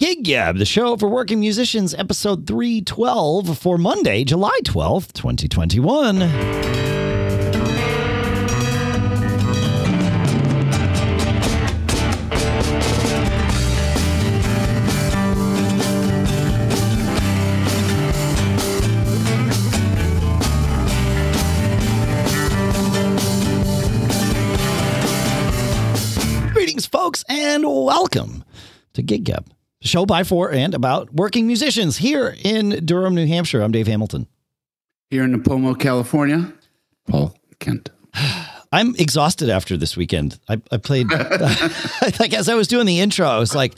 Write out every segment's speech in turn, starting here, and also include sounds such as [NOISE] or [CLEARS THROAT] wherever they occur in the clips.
Gig Gab, the show for working musicians, episode 312 for Monday, July 12th, 2021. Greetings, folks, and welcome to Gig Gab, show by, for, and about working musicians here in Durham, New Hampshire. I'm Dave Hamilton. Here in Nipomo, California, Paul Kent. [SIGHS] I'm exhausted after this weekend. I, I played, [LAUGHS] [LAUGHS] like, as I was doing the intro, I was like,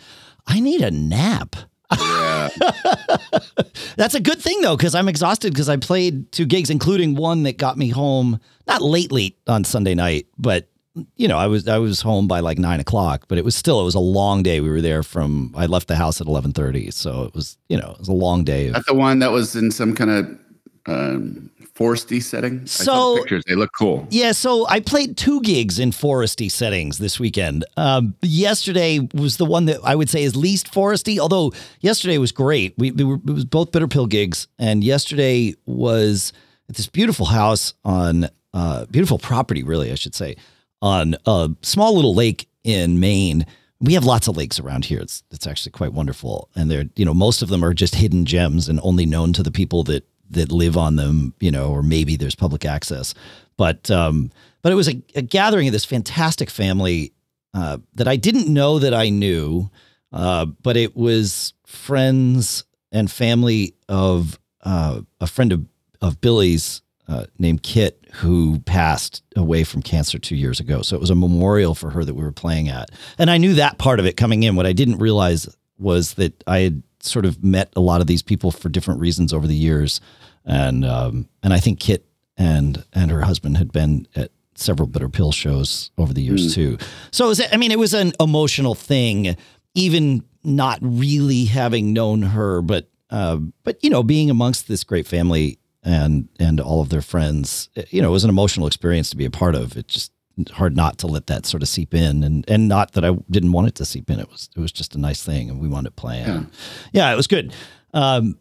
I need a nap. Yeah. [LAUGHS] That's a good thing though, because I'm exhausted because I played two gigs, including one that got me home not late, late on Sunday night, but you know, I was I was home by like nine o'clock, but it was still it was a long day. We were there from I left the house at eleven thirty, so it was you know it was a long day. Of, That's the one that was in some kind of um, foresty setting. I So- the pictures. They look cool. Yeah, so I played two gigs in foresty settings this weekend. Um, yesterday was the one that I would say is least foresty, although yesterday was great. We, we were, it was both bitter pill gigs, and yesterday was at this beautiful house on uh, beautiful property, really, I should say, on a small little lake in Maine. We have lots of lakes around here. It's it's actually quite wonderful, and they're you know most of them are just hidden gems and only known to the people that that live on them, you know, or maybe there's public access. But um, but it was a, a gathering of this fantastic family uh, that I didn't know that I knew, uh, but it was friends and family of uh, a friend of of Billy's uh, named Kit who passed away from cancer two years ago. So it was a memorial for her that we were playing at, and I knew that part of it coming in. What I didn't realize was that I had sort of met a lot of these people for different reasons over the years, and um, and I think Kit and and her husband had been at several bitter pill shows over the years too. So it was, I mean, it was an emotional thing, even not really having known her, but uh, but you know, being amongst this great family and and all of their friends, you know, it was an emotional experience to be a part of. It just hard not to let that sort of seep in, and and not that I didn't want it to seep in. It was it was just a nice thing, and we wanted it playing. Yeah. yeah, it was good. Um,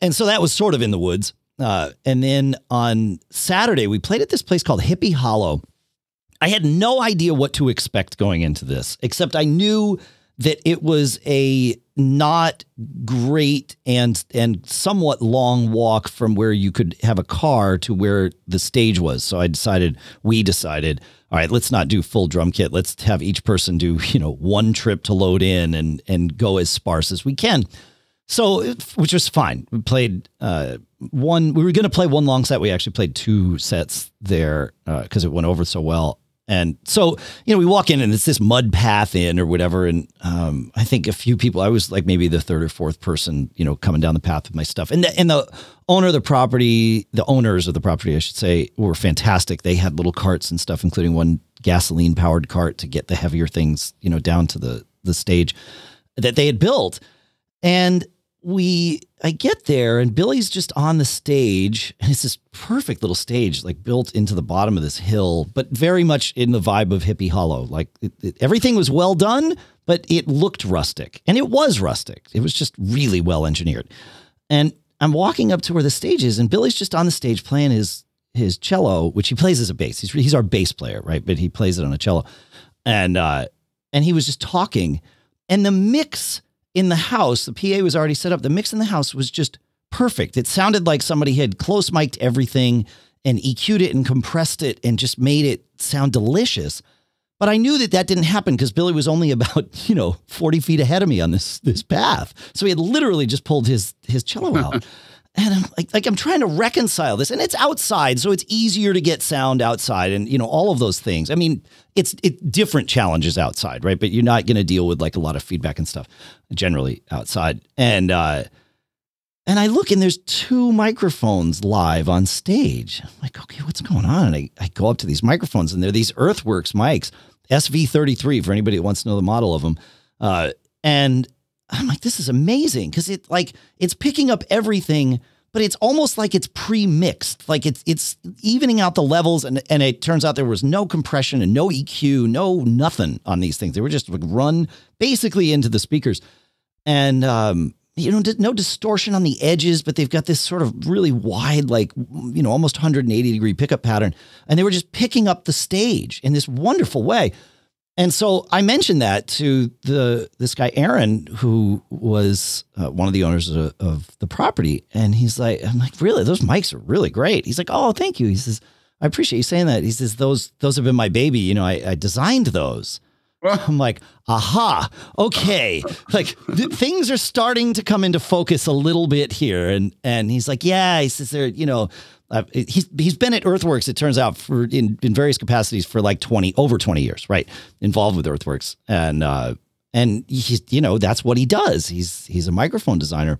and so that was sort of in the woods. Uh, and then on Saturday, we played at this place called Hippie Hollow. I had no idea what to expect going into this, except I knew that it was a not great and and somewhat long walk from where you could have a car to where the stage was. So I decided, we decided, all right, let's not do full drum kit. Let's have each person do, you know, one trip to load in and and go as sparse as we can. So, which was fine. We played uh, one. We were going to play one long set. We actually played two sets there because it went over so well. And so, you know, we walk in and it's this mud path in or whatever. And um, I think a few people. I was like maybe the third or fourth person, you know, coming down the path with my stuff. And the, and the owner of the property, the owners of the property, I should say, were fantastic. They had little carts and stuff, including one gasoline powered cart to get the heavier things, you know, down to the the stage that they had built. And we, I get there and Billy's just on the stage and it's this perfect little stage, like built into the bottom of this hill, but very much in the vibe of Hippie Hollow. Like it, it- everything was well done, but it looked rustic and it was rustic. It was just really well engineered. And I'm walking up to where the stage is and Billy's just on the stage playing his, his cello, which he plays as a bass. He's, he's our bass player, right? But he plays it on a cello. And, uh, and he was just talking and the mix in the house, the PA was already set up. The mix in the house was just perfect. It sounded like somebody had close mic'd everything and EQ'd it and compressed it and just made it sound delicious. But I knew that that didn't happen because Billy was only [LAUGHS] about you know forty feet ahead of me on this this path. So he had literally just pulled his his cello out. [LAUGHS] And I'm like, like I'm trying to reconcile this, and it's outside, so it's easier to get sound outside, and you know all of those things. I mean, it's it different challenges outside, right? But you're not going to deal with like a lot of feedback and stuff generally outside. And uh, and I look, and there's two microphones live on stage. I'm like, okay, what's going on? And I, I go up to these microphones, and they're these Earthworks mics, SV33 for anybody that wants to know the model of them. Uh, and I'm like, this is amazing because it like it's picking up everything, but it's almost like it's pre-mixed. Like it's it's evening out the levels, and and it turns out there was no compression and no EQ, no nothing on these things. They were just like run basically into the speakers. and um, you know, no distortion on the edges, but they've got this sort of really wide, like you know, almost 180 degree pickup pattern, and they were just picking up the stage in this wonderful way. And so I mentioned that to the this guy Aaron, who was uh, one of the owners of, of the property, and he's like, "I'm like, really? Those mics are really great." He's like, "Oh, thank you." He says, "I appreciate you saying that." He says, "Those those have been my baby. You know, I, I designed those." [LAUGHS] I'm like, aha, okay. Like th- things are starting to come into focus a little bit here. And and he's like, yeah, he says there, you know, he's he's been at Earthworks, it turns out, for in, in various capacities for like 20, over 20 years, right? Involved with Earthworks. And uh and he's, you know, that's what he does. He's he's a microphone designer.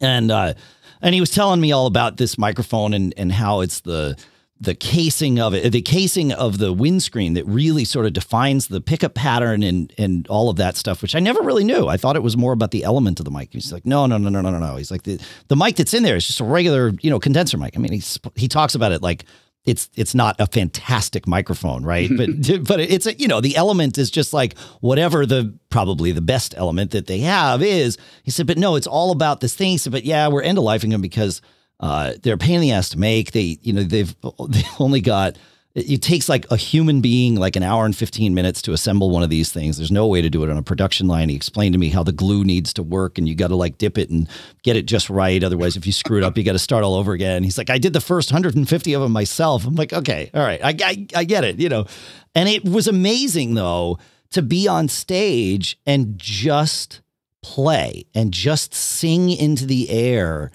And uh and he was telling me all about this microphone and and how it's the the casing of it, the casing of the windscreen that really sort of defines the pickup pattern and and all of that stuff, which I never really knew. I thought it was more about the element of the mic. He's like, no, no, no, no, no, no, no. He's like the the mic that's in there is just a regular, you know, condenser mic. I mean, he's he talks about it like it's it's not a fantastic microphone, right? but [LAUGHS] [LAUGHS] but it's a, you know the element is just like whatever the probably the best element that they have is. He said, but no, it's all about this thing. He said, but yeah, we're end of lifing them because uh, they're a pain in the ass to make. They, you know, they've [LAUGHS] they've only got it takes like a human being like an hour and 15 minutes to assemble one of these things. There's no way to do it on a production line. He explained to me how the glue needs to work and you got to like dip it and get it just right. Otherwise, if you screw it up, you got to start all over again. He's like, I did the first 150 of them myself. I'm like, okay, all right, I, I, I get it, you know. And it was amazing though to be on stage and just play and just sing into the air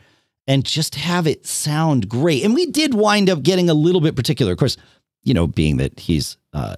and just have it sound great. And we did wind up getting a little bit particular. Of course, you know, being that he's uh,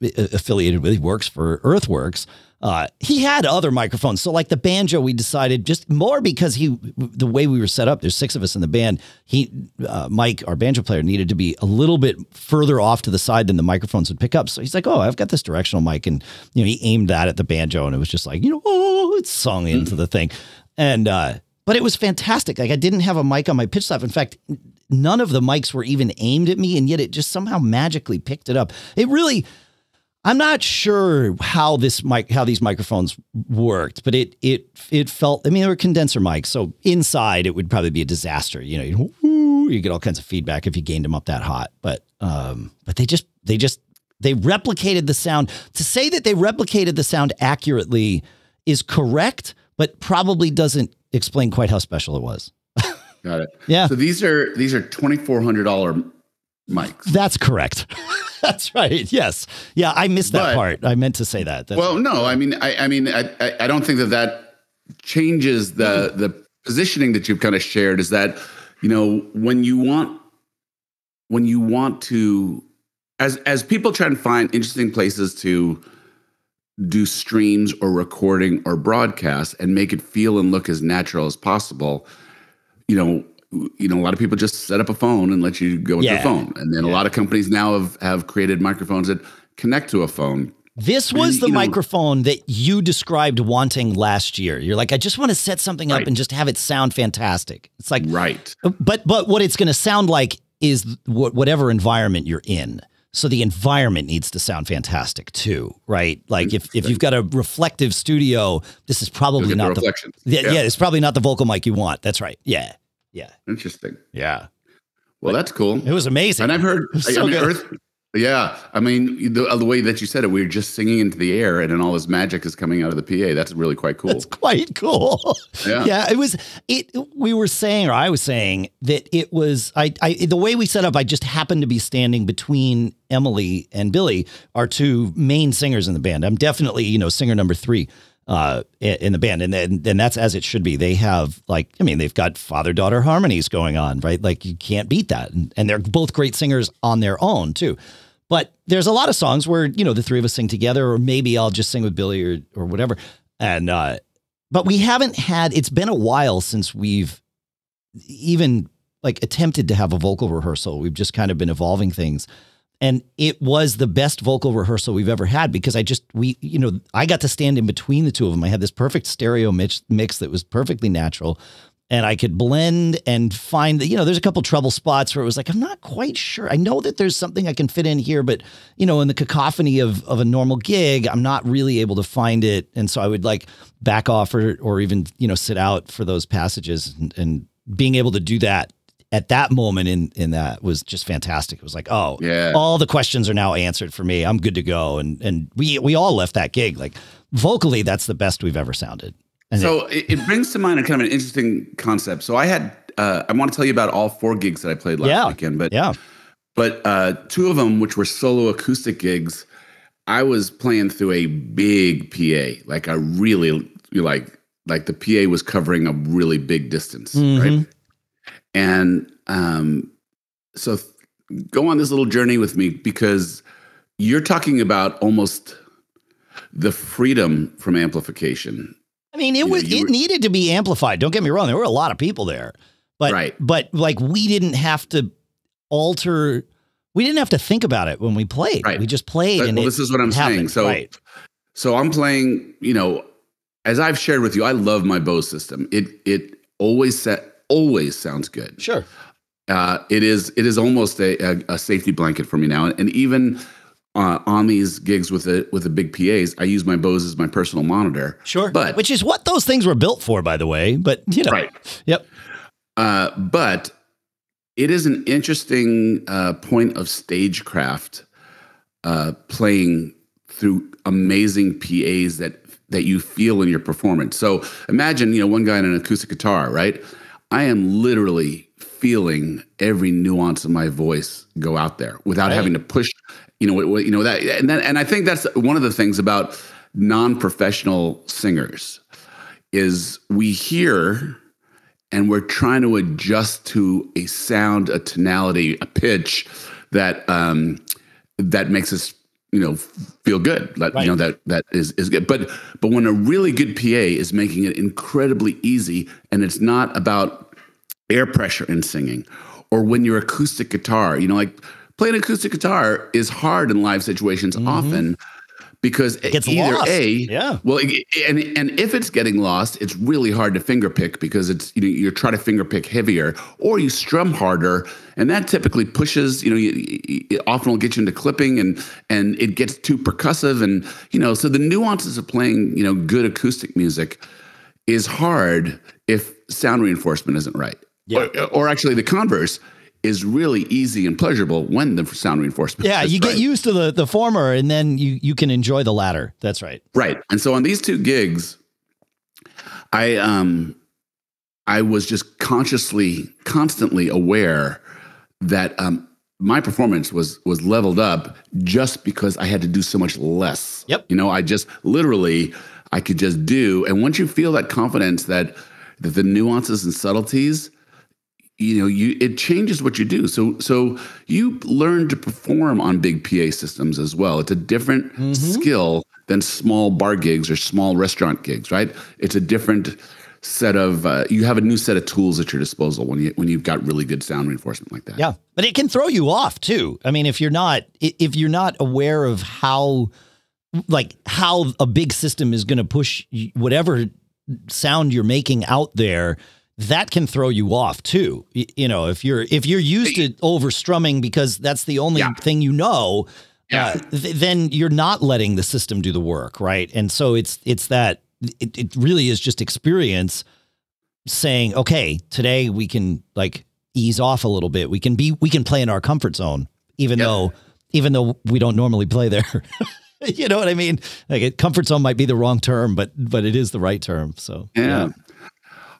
affiliated with, he works for Earthworks. Uh, he had other microphones. So, like the banjo, we decided just more because he, the way we were set up, there's six of us in the band. He, uh, Mike, our banjo player, needed to be a little bit further off to the side than the microphones would pick up. So he's like, "Oh, I've got this directional mic," and you know, he aimed that at the banjo, and it was just like, you know, oh, it's sung into the thing, and uh, but it was fantastic. Like I didn't have a mic on my pitch staff. In fact, none of the mics were even aimed at me, and yet it just somehow magically picked it up. It really, I'm not sure how this mic, how these microphones worked, but it it it felt. I mean, they were condenser mics, so inside it would probably be a disaster. You know, you, you get all kinds of feedback if you gained them up that hot. But um, but they just they just they replicated the sound. To say that they replicated the sound accurately is correct, but probably doesn't explain quite how special it was. Got it. Yeah. So these are these are twenty four hundred dollar mics. That's correct. [LAUGHS] That's right. Yes. Yeah, I missed that But- part. I meant to say that. That's well, no, I mean, I, I mean, I, I- I don't think that that changes the mm-hmm. the positioning that you've kind of shared. Is that you know when you want when you want to as as people try and find interesting places to do streams or recording or broadcast and make it feel and look as natural as possible you know you know a lot of people just set up a phone and let you go with Yeah. your phone and then a lot of companies now have have created microphones that connect to a phone This was you the know- microphone that you described wanting last year. You're like, I just want to set something up and just have it sound fantastic. It's like, right but but what it's going to sound like is whatever environment you're in. So the environment needs to sound fantastic too, right? Like if, if you've got a reflective studio, this is probably get the not the, reflections yeah, yeah, it's probably not the vocal mic you want. That's right. Yeah. Yeah. interesting Yeah. well that's cool It was amazing. and i've heard So I mean good. earth yeah i mean the, the way that you said it we were just singing into the air and then all this magic is coming out of the pa that's really quite cool It's quite cool. [LAUGHS] Yeah. yeah it was it we were saying or I was saying that it was I I the way we set up I just happened to be standing between Emily and Billy, our two main singers in the band. I'm definitely, you know, singer number 3 uh in the band and then and that's as it should be. They have like I mean, they've got father-daughter harmonies going on, right? Like you can't beat that. And, and they're both great singers on their own, too. But there's a lot of songs where, you know, the three of us sing together, or maybe I'll just sing with Billy or or whatever. And uh but we haven't had it's been a while since we've even like attempted to have a vocal rehearsal. We've just kind of been evolving things. And it was the best vocal rehearsal we've ever had because I just we you know I got to stand in between the two of them. I had this perfect stereo mix mix that was perfectly natural. And I could blend and find that, you know, there's a couple trouble spots where it was like, I'm not quite sure. I know that there's something I can fit in here, but, you know, in the cacophony of, of a normal gig, I'm not really able to find it. And so I would like back off or, or even, you know, sit out for those passages and, and being able to do that at that moment in in that was just fantastic. It was like, oh, Yeah. all the questions are now answered for me. I'm good to go. And and we we all left that gig like vocally, that's the best we've ever sounded. And So it, it brings to mind a kind of an interesting concept. So I had uh, I want to tell you about all four gigs that I played last Yeah. weekend, but yeah, but uh, two of them, which were solo acoustic gigs, I was playing through a big PA, like a really like like the PA was covering a really big distance, Mhm. right? And um, so th- go on this little journey with me because you're talking about almost the freedom from amplification I mean, it know, was you it were- needed to be amplified. Don't get me wrong; there were a lot of people there, but Right. but like we didn't have to alter. We didn't have to think about it when we played. Right. We just played, But- and well, this is what I'm happened. saying. So, right. so I'm playing. You know, as I've shared with you, I love my Bose system. It it always set always sounds good. sure, Uh, it is it is almost a, a, a safety blanket for me now, and even. Uh, on these gigs with the with the big PAs, I use my Bose as my personal monitor. sure. But- which is what those things were built for, by the way. But you know, Right. Yep. Uh, but it is an interesting uh, point of stagecraft uh, playing through amazing PAs that that you feel in your performance. So imagine, you know, one guy on an acoustic guitar, right? I am literally feeling every nuance of my voice go out there without Right. having to push, you know, you know that, and then, and I think that's one of the things about non-professional singers is we hear and we're trying to adjust to a sound, a tonality, a pitch that um, that makes us, you know, feel good. That Right. you know that that is is good. But but when a really good PA is making it incredibly easy, and it's not about air pressure in singing, or when your acoustic guitar, you know, like playing acoustic guitar is hard in live situations often because Mm-hmm. gets either lost. a Yeah. well, and and if it's getting lost, it's really hard to finger pick because it's you know you're trying to finger pick heavier, or you strum harder, and that typically pushes. You know, you- it often will get you into clipping, and and it gets too percussive, and you know, so the nuances of playing you know good acoustic music is hard if sound reinforcement isn't right. Yeah. Or, or actually, the converse is really easy and pleasurable when the sound reinforcement. Yeah, you get used to the the former, and then you you can enjoy the latter. That's right. Right. And so on these two gigs, I um I was just consciously, constantly aware that um my performance was was leveled up just because I had to do so much less. Yep. You know, I just literally I could just do. And once you feel that confidence that that the nuances and subtleties you know you it changes what you do. So so you learn to perform on big pa systems as well. It's a different skill than small bar gigs or small restaurant gigs right? It's a different set of uh, you have a new set of tools at your disposal when you when you've got really good sound reinforcement like that. Yeah, but it can throw you off too. I mean, if you're not if you're not aware of how like how a big system is going to push whatever sound you're making out there, that can throw you off too. You know, if you're if you're used to over strumming because that's the only Yeah. thing you know, Yeah. uh, th- then you're not letting the system do the work, right? And so it's it's that it, it really is just experience saying, okay, today we can like ease off a little bit. We can be we can play in our comfort zone, even though even though we don't normally play there. [LAUGHS] you know what I mean? Like it, comfort zone might be the wrong term, but but it is the right term. So Yeah.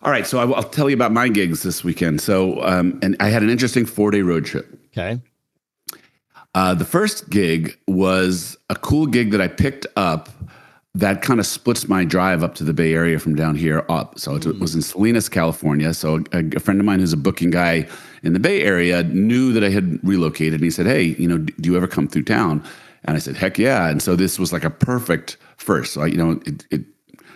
All right, so I, will tell you about my gigs this weekend. So, um, and I had an interesting four day road trip. Okay. Uh, the first gig was a cool gig that I picked up that kind of splits my drive up to the Bay Area from down here up. So it was in Salinas, California. So a, a friend of mine who's a booking guy in the Bay Area knew that I had relocated, and he said, "Hey, you know, do you ever come through town?" And I said, "Heck yeah!" And so this was like a perfect first. So I, you know, it, it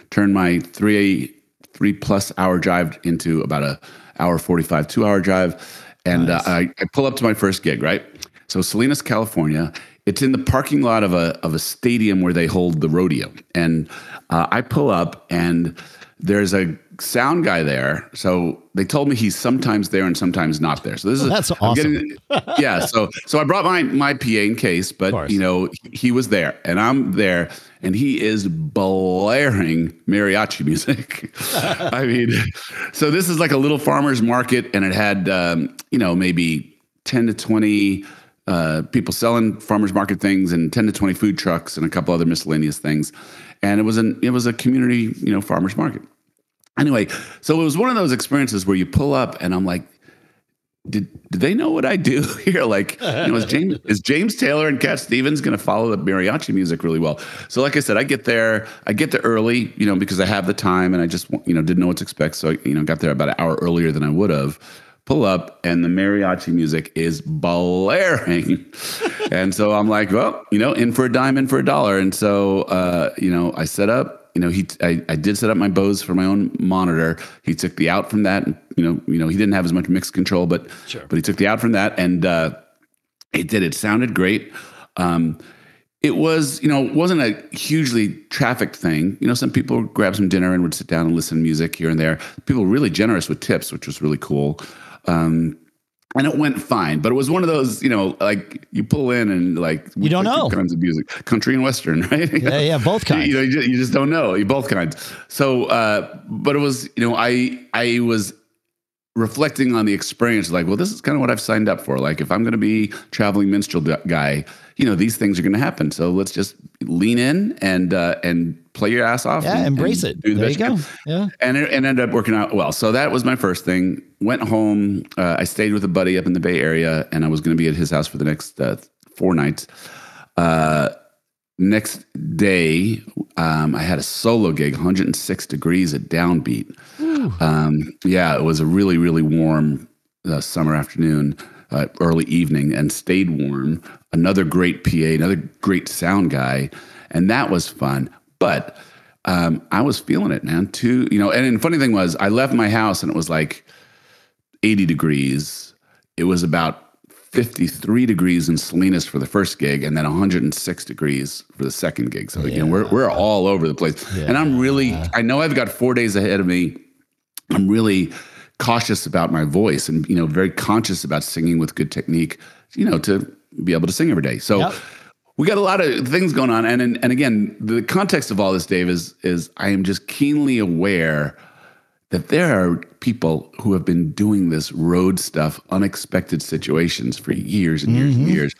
turned my three three plus hour drive into about a hour forty five two hour drive, and uh, I, I pull up to my first gig. Right, so Salinas, California. It's in the parking lot of a of a stadium where they hold the rodeo, and uh, I pull up and there's a sound guy there. So they told me he's sometimes there and sometimes not there. So this is That's I'm awesome. getting- [LAUGHS] yeah. So so I brought my my PA in case, but you know he was there and I'm there and he is blaring mariachi music. [LAUGHS] I mean, so this is like a little farmers market, and it had um, you know maybe ten to twenty. Uh, people selling farmers market things and 10 to 20 food trucks and a couple other miscellaneous things and it was an it was a community you know farmers market anyway, so it was one of those experiences where you pull up and I'm like, did did they know what I do [LAUGHS] here? Like, you know, is James [LAUGHS] is James Taylor and Cat Stevens going to follow the mariachi music really well? So, like I said, I get there, I get there early, you know, because I have the time and I just you know didn't know what to expect, so I, you know got there about an hour earlier than I would have. Pull up and the mariachi music is blaring, [LAUGHS] and so I'm like, well, you know, in for a dime, in for a dollar, and so uh, you know, I set up you know, he I, I did set up my Bose for my own monitor. He took the out from that, and you know, you know, he didn't have as much mix control, but Sure. but he took the out from that, and uh, it did. It sounded great. Um, it was, you know, wasn't a hugely trafficked thing. You know, some people grab some dinner and would sit down and listen to music here and there. People were really generous with tips, which was really cool. Um, and it went fine, but it was one of those, you know, like you pull in and like you don't know. kinds of music, country and western, [LAUGHS] right? Yeah, yeah, both kinds. You know, you just, you just don't know. You both kinds. So, uh, but it was, you know, I I was reflecting on the experience, like, well, this is kind of what I've signed up for. Like, if I'm going to be traveling minstrel guy, you know, these things are going to happen. So let's just lean in and uh, and play your ass off. Yeah, and, embrace and it. do the There you go. Yeah. And it, ended up working out well. So that was my first thing. Went home. Uh, I stayed with a buddy up in the Bay Area, and I was going to be at his house for the next uh, four nights. Uh, next day, um, I had a solo gig, 106 degrees at Downbeat. Um, yeah, it was a really, really warm uh, summer afternoon, uh, early evening, and stayed warm. Another great PA, another great sound guy, and that was fun. But um, I was feeling it, man. Too, you know. And, and funny thing was, I left my house, and it was like 80 degrees. It was about 53 degrees in Salinas for the first gig, and then 106 degrees for the second gig. So again, we're we're all over the place. And I'm really, I know I've got four days ahead of me. I'm really cautious about my voice, and you know, very conscious about singing with good technique. You know, to be able to sing every day. So. Yep. We got a lot of things going on, and, and and again, the context of all this, Dave, is is I am just keenly aware that there are people who have been doing this road stuff, unexpected situations for years and years and years.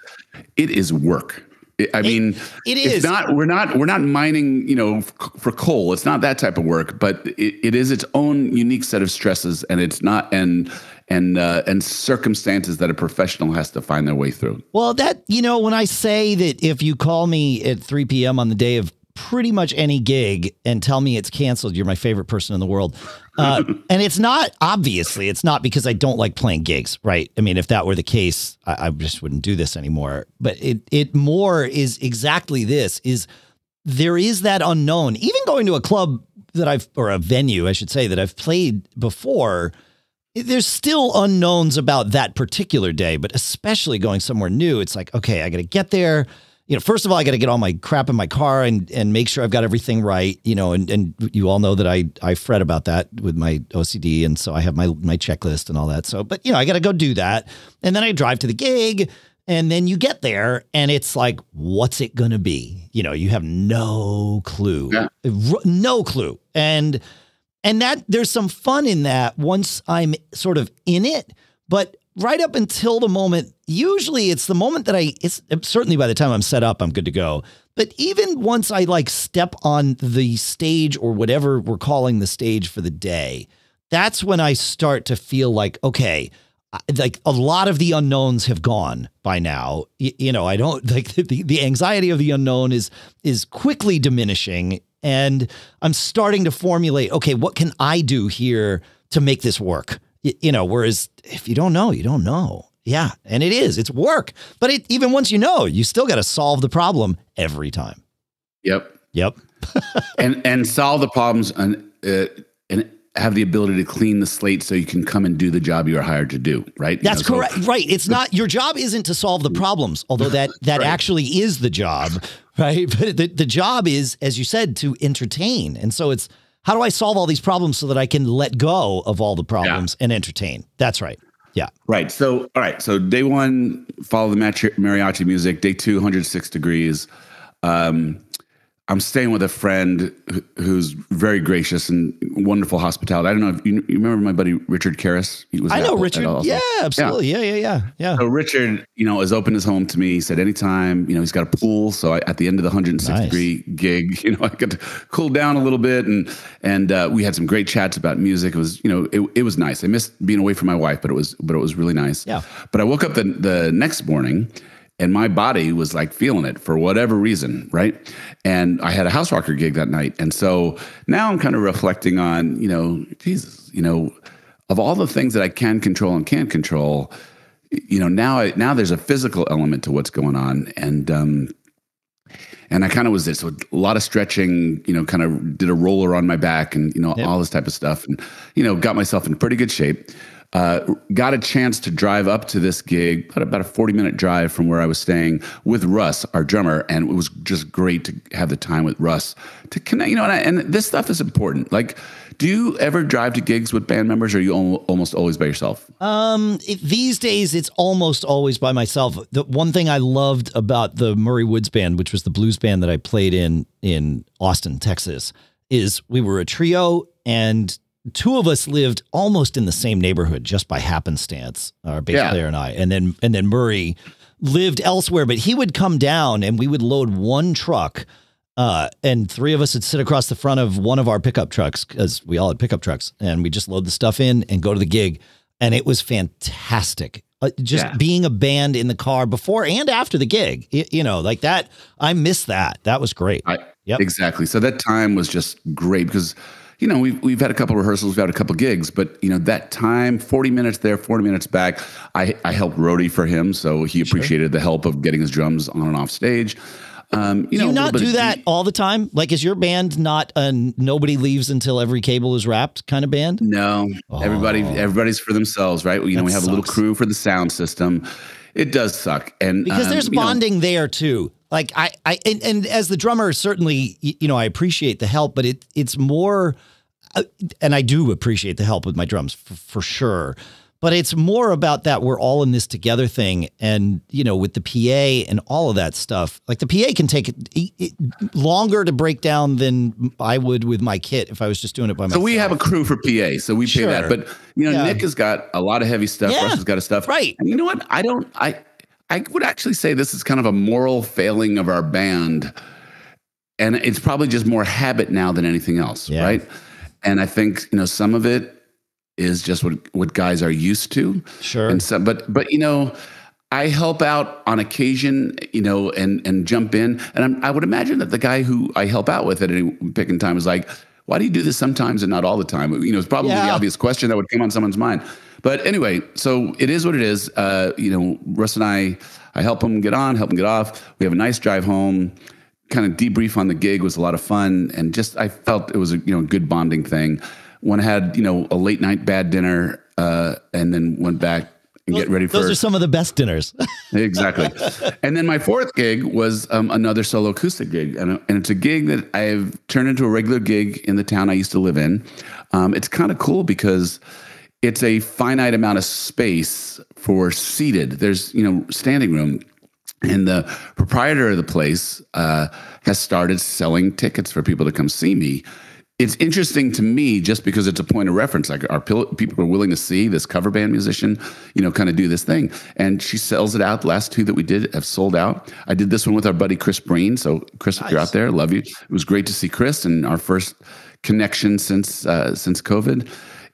It is work. I mean, Mm-hmm. it it's is. not. We're not. We're not mining. You know, for coal. It's not that type of work. But it, it is its own unique set of stresses, and it's not and and uh, and circumstances that a professional has to find their way through. Well, that, you know, when I say that if you call me at 3 p.m. on the day of pretty much any gig and tell me it's canceled, you're my favorite person in the world. Uh, [LAUGHS] and it's not, obviously, it's not because I don't like playing gigs, right? I mean, if that were the case, I, I just wouldn't do this anymore. But it, it more is exactly this is there is that unknown. Even going to a club that I've, or a venue, I should say, that I've played before, there's still unknowns about that particular day, but especially going somewhere new, it's like, okay, I got to get there. You know, first of all, I got to get all my crap in my car and and make sure I've got everything right. You know, and and you all know that I I fret about that with my OCD, and so I have my my checklist and all that. So, but you know, I got to go do that, and then I drive to the gig, and then you get there, and it's like, what's it gonna be? You know, you have no clue, Yeah. No clue, and and that there's some fun in that once I'm sort of in it, but right up until the moment, usually it's the moment that I it's certainly by the time I'm set up, I'm good to go. But even once I like step on the stage or whatever we're calling the stage for the day, that's when I start to feel like, okay, like a lot of the unknowns have gone by now. You know, I don't [LAUGHS] like the, the anxiety of the unknown is is quickly diminishing and I'm starting to formulate, okay, what can I do here to make this work? Y- you know, whereas if you don't know, you don't know. Yeah, and it is. It's work. But it, even once you know, you still got to solve the problem every time. Yep. Yep. [LAUGHS] and and solve the problems and uh, and have the ability to clean the slate so you can come and do the job you are hired to do. Right. You That's know, so- correct. Right. It's not your job isn't to solve the problems, although that that [LAUGHS] Right. actually is the job, right? [LAUGHS] But the, the job is, as you said, to entertain. And so it's how do I solve all these problems so that I can let go of all the problems yeah. and entertain? That's right. Yeah. Right. So, all right. So, day one, follow the mariachi music. Day two, 106 degrees. Um, I'm staying with a friend who's very gracious and wonderful hospitality. I don't know if you, you remember my buddy Richard Karras. He was I know Richard. Yeah, absolutely. Yeah. yeah, yeah, yeah. So Richard, you know, has opened his home to me. He said anytime, you know, he's got a pool. So I, at the end of the 106 nice. degree gig, [LAUGHS] you know, I got to cool down a little bit, and and uh, we had some great chats about music. It was, you know, it, it was nice. I missed being away from my wife, but it was but it was really nice. Yeah. But I woke up the the next morning and my body was like feeling it for whatever reason, right? And I had a house rocker gig that night, and so now I'm kind of reflecting on, you know, Jesus, you know, of all the things that I can control and can't control, you know, now I, now there's a physical element to what's going on, and um, and I kind of was this with a lot of stretching, you know, kind of did a roller on my back, and you know, yep. all this type of stuff, and you know, got myself in pretty good shape. Uh, got a chance to drive up to this gig, about, about a 40 minute drive from where I was staying with Russ, our drummer. And it was just great to have the time with Russ to connect, you know, and, I, and this stuff is important. Like, do you ever drive to gigs with band members or are you almost always by yourself? Um, it, these days it's almost always by myself. The one thing I loved about the Murray Woods band, which was the blues band that I played in in Austin, Texas, is we were a trio and two of us lived almost in the same neighborhood just by happenstance, our bass yeah. player and I. And then and then Murray lived elsewhere, but he would come down and we would load one truck. Uh, and three of us would sit across the front of one of our pickup trucks because we all had pickup trucks, and we just load the stuff in and go to the gig, and it was fantastic. Uh, just yeah. being a band in the car before and after the gig, you, you know, like that. I miss that. That was great. I, yep. Exactly. So that time was just great because you know, we've, we've had a couple rehearsals, we've had a couple gigs, but you know, that time, 40 minutes there, 40 minutes back, I, I helped roadie for him. So he appreciated sure. the help of getting his drums on and off stage. Um, you, know, you not do that all the time? Like, is your band not a nobody leaves until every cable is wrapped kind of band? No, oh. everybody, everybody's for themselves, right? You know, we have sucks. a little crew for the sound system. It does suck, and because um, there's bonding know, there too. Like I, I, and, and as the drummer, certainly, you know, I appreciate the help, but it, it's more uh, and I do appreciate the help with my drums for, for, sure. But it's more about that we're all in this together thing. And, you know, with the PA and all of that stuff, like the PA can take it, it, longer to break down than I would with my kit if I was just doing it by myself. So we have a crew for PA. So we sure. pay that. But, you know, yeah. Nick has got a lot of heavy stuff. Yeah. Russ has got a stuff. Right. And you know what? I don't, I, I would actually say this is kind of a moral failing of our band. And it's probably just more habit now than anything else. Yeah. Right and I think you know some of it is just what what guys are used to. Sure. And so, but but you know, I help out on occasion, you know, and and jump in, and I'm, i would imagine that the guy who I help out with at any picking time is like, why do you do this sometimes and not all the time? You know, it's probably yeah. the obvious question that would come on someone's mind. But anyway, so it is what it is. Uh, you know, Russ and I, I help him get on, help him get off. We have a nice drive home kind of debrief on the gig was a lot of fun, and just I felt it was a you know good bonding thing. When I had you know a late night bad dinner, uh, and then went back and get ready for. Those are some of the best dinners. [LAUGHS] exactly. And then my fourth gig was um, another solo acoustic gig, and, and it's a gig that I've turned into a regular gig in the town I used to live in. Um, it's kind of cool because it's a finite amount of space for seated. There's you know standing room and the proprietor of the place uh, has started selling tickets for people to come see me. It's interesting to me just because it's a point of reference. Like our people are willing to see this cover band musician, you know, kind of do this thing. And she sells it out. The last two that we did have sold out. I did this one with our buddy Chris Breen. So Chris, nice. if you're out there, love you. It was great to see Chris and our first connection since uh, since COVID.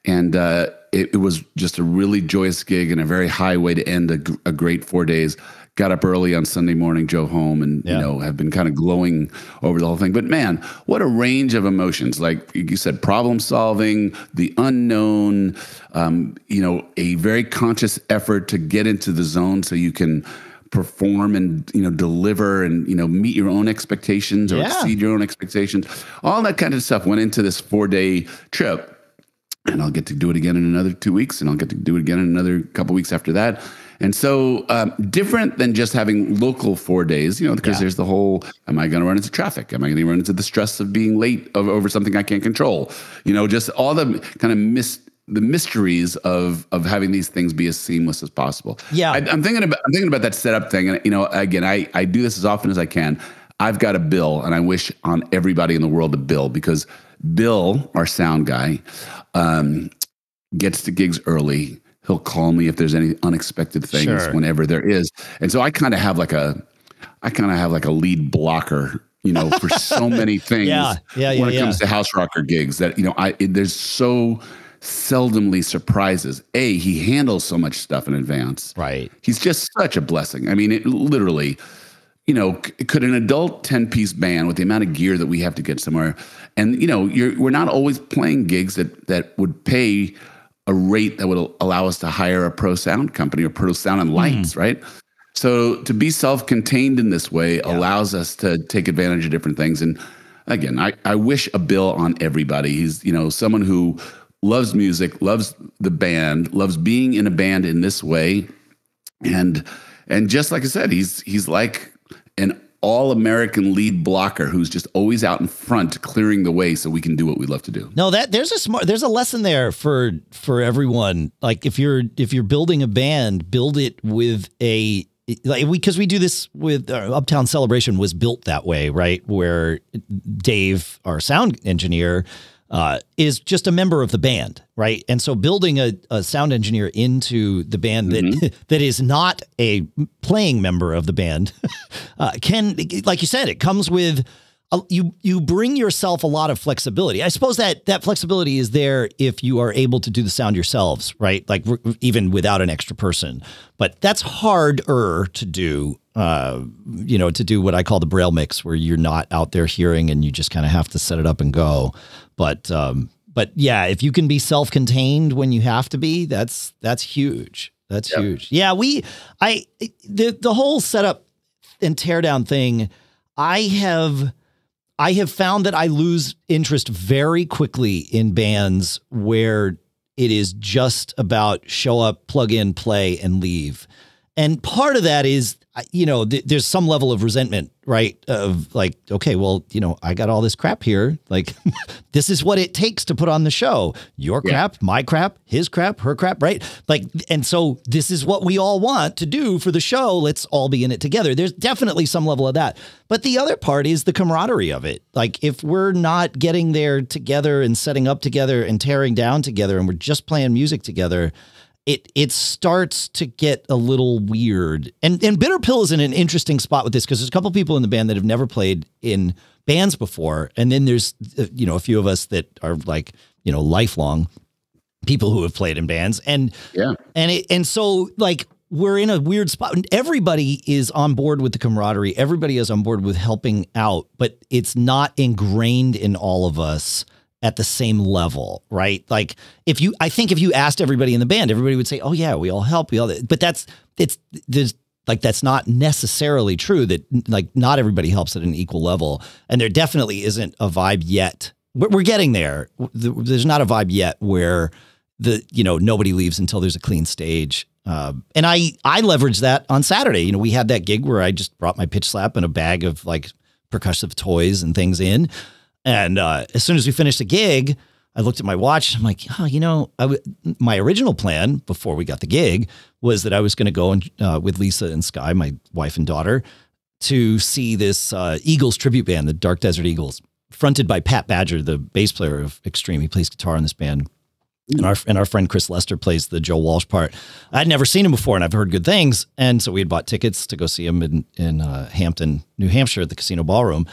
And uh, it, it, was just a really joyous gig and a very high way to end a, a great four days got up early on Sunday morning, drove home, and yeah. you know have been kind of glowing over the whole thing. But man, what a range of emotions! Like you said, problem solving, the unknown, um, you know, a very conscious effort to get into the zone so you can perform and you know deliver and you know meet your own expectations or yeah. exceed your own expectations. All that kind of stuff went into this four day trip. And I'll get to do it again in another two weeks, and I'll get to do it again in another couple weeks after that And so, um, different than just having local four days, you know, because Yeah. there's the whole: Am I going to run into traffic? Am I going to run into the stress of being late of, over something I can't control? You know, just all the kind of mis- the mysteries of of having these things be as seamless as possible. Yeah. I, I'm thinking about I'm thinking about that setup thing, and you know, again, I I do this as often as I can. I've got a bill, and I wish on everybody in the world a bill because Bill, our sound guy, um, gets to gigs early. He'll call me if there's any unexpected things Sure. whenever there is. And so I kind of have like a I kind of have like a lead blocker, you know, for so [LAUGHS] many things Yeah, yeah, yeah, when it comes to house rocker gigs that, you know, I it, there's so seldomly surprises. A, he handles so much stuff in advance. Right. He's just such a blessing. I mean, it literally, you know, c- could an adult 10 piece band with the amount of gear that we have to get somewhere, and, you know, you're, we're not always playing gigs that, that would pay a rate that would allow us to hire a pro sound company or pro sound and hmm. lights, right? So to be self contained in this way allows us to take advantage of different things. And again, I, I wish a bill on everybody. He's, you know, someone who loves music, loves the band, loves being in a band in this way and and just like I said, he's he's like all American lead blocker who's just always out in front, clearing the way so we can do what we love to do. No, that there's a smart there's a lesson there for for everyone. Like if you're if you're building a band, build it with a like we because we do this with uh, Uptown Celebration was built that way, right? Where Dave, our sound engineer, uh, is just a member of the band, right? And so building a, a sound engineer into the band that [LAUGHS] that is not a playing member of the band [LAUGHS] uh, can, like you said, it comes with uh, you you bring yourself a lot of flexibility. I suppose that that flexibility is there if you are able to do the sound yourselves, right? Like even without an extra person. But that's harder to do. Uh, you know, to do what I call the braille mix, where you're not out there hearing and you just kind of have to set it up and go. But um, but yeah, if you can be self-contained when you have to be, that's that's huge. That's Yep. huge. Yeah, we I the the whole setup and teardown thing. I have I have found that I lose interest very quickly in bands where it is just about show up, plug in, play, and leave. And part of that is, you know, th- there's some level of resentment, right? Of like, okay, well, you know, I got all this crap here. Like, [LAUGHS] this is what it takes to put on the show. Your Yeah. crap, my crap, his crap, her crap, right? Like, and so this is what we all want to do for the show. Let's all be in it together. There's definitely some level of that. But the other part is the camaraderie of it. Like, if we're not getting there together and setting up together and tearing down together and we're just playing music together, it it starts to get a little weird. And and Bitter Pill is in an interesting spot with this because there's a couple people in the band that have never played in bands before, and then there's uh, you know a few of us that are like you know lifelong people who have played in bands, and Yeah. and it and so like we're in a weird spot. And Everybody is on board with the camaraderie. Everybody is on board with helping out, but it's not ingrained in all of us at the same level, right? Like if you, I think if you asked everybody in the band, everybody would say, "Oh yeah, we all help, we all." But that's it's there's like that's not necessarily true. That like not everybody helps at an equal level, and there definitely isn't a vibe yet. We're, we're getting there. There's not a vibe yet where the you know nobody leaves until there's a clean stage. Um, and I I leveraged that on Saturday. You know, we had that gig where I just brought my pitch slap and a bag of like percussive toys and things in. And uh, as soon as we finished the gig, I looked at my watch. I'm like, oh, you know, my original plan before we got the gig was that I was going to go and uh, with Lisa and Sky, my wife and daughter, to see this uh, Eagles tribute band, the Dark Desert Eagles, fronted by Pat Badger, the bass player of Extreme. He plays guitar in this band. And our and our friend Chris Lester plays the Joe Walsh part. I'd never seen him before, and I've heard good things. And so we had bought tickets to go see him in in uh, Hampton, New Hampshire, at the Casino Ballroom.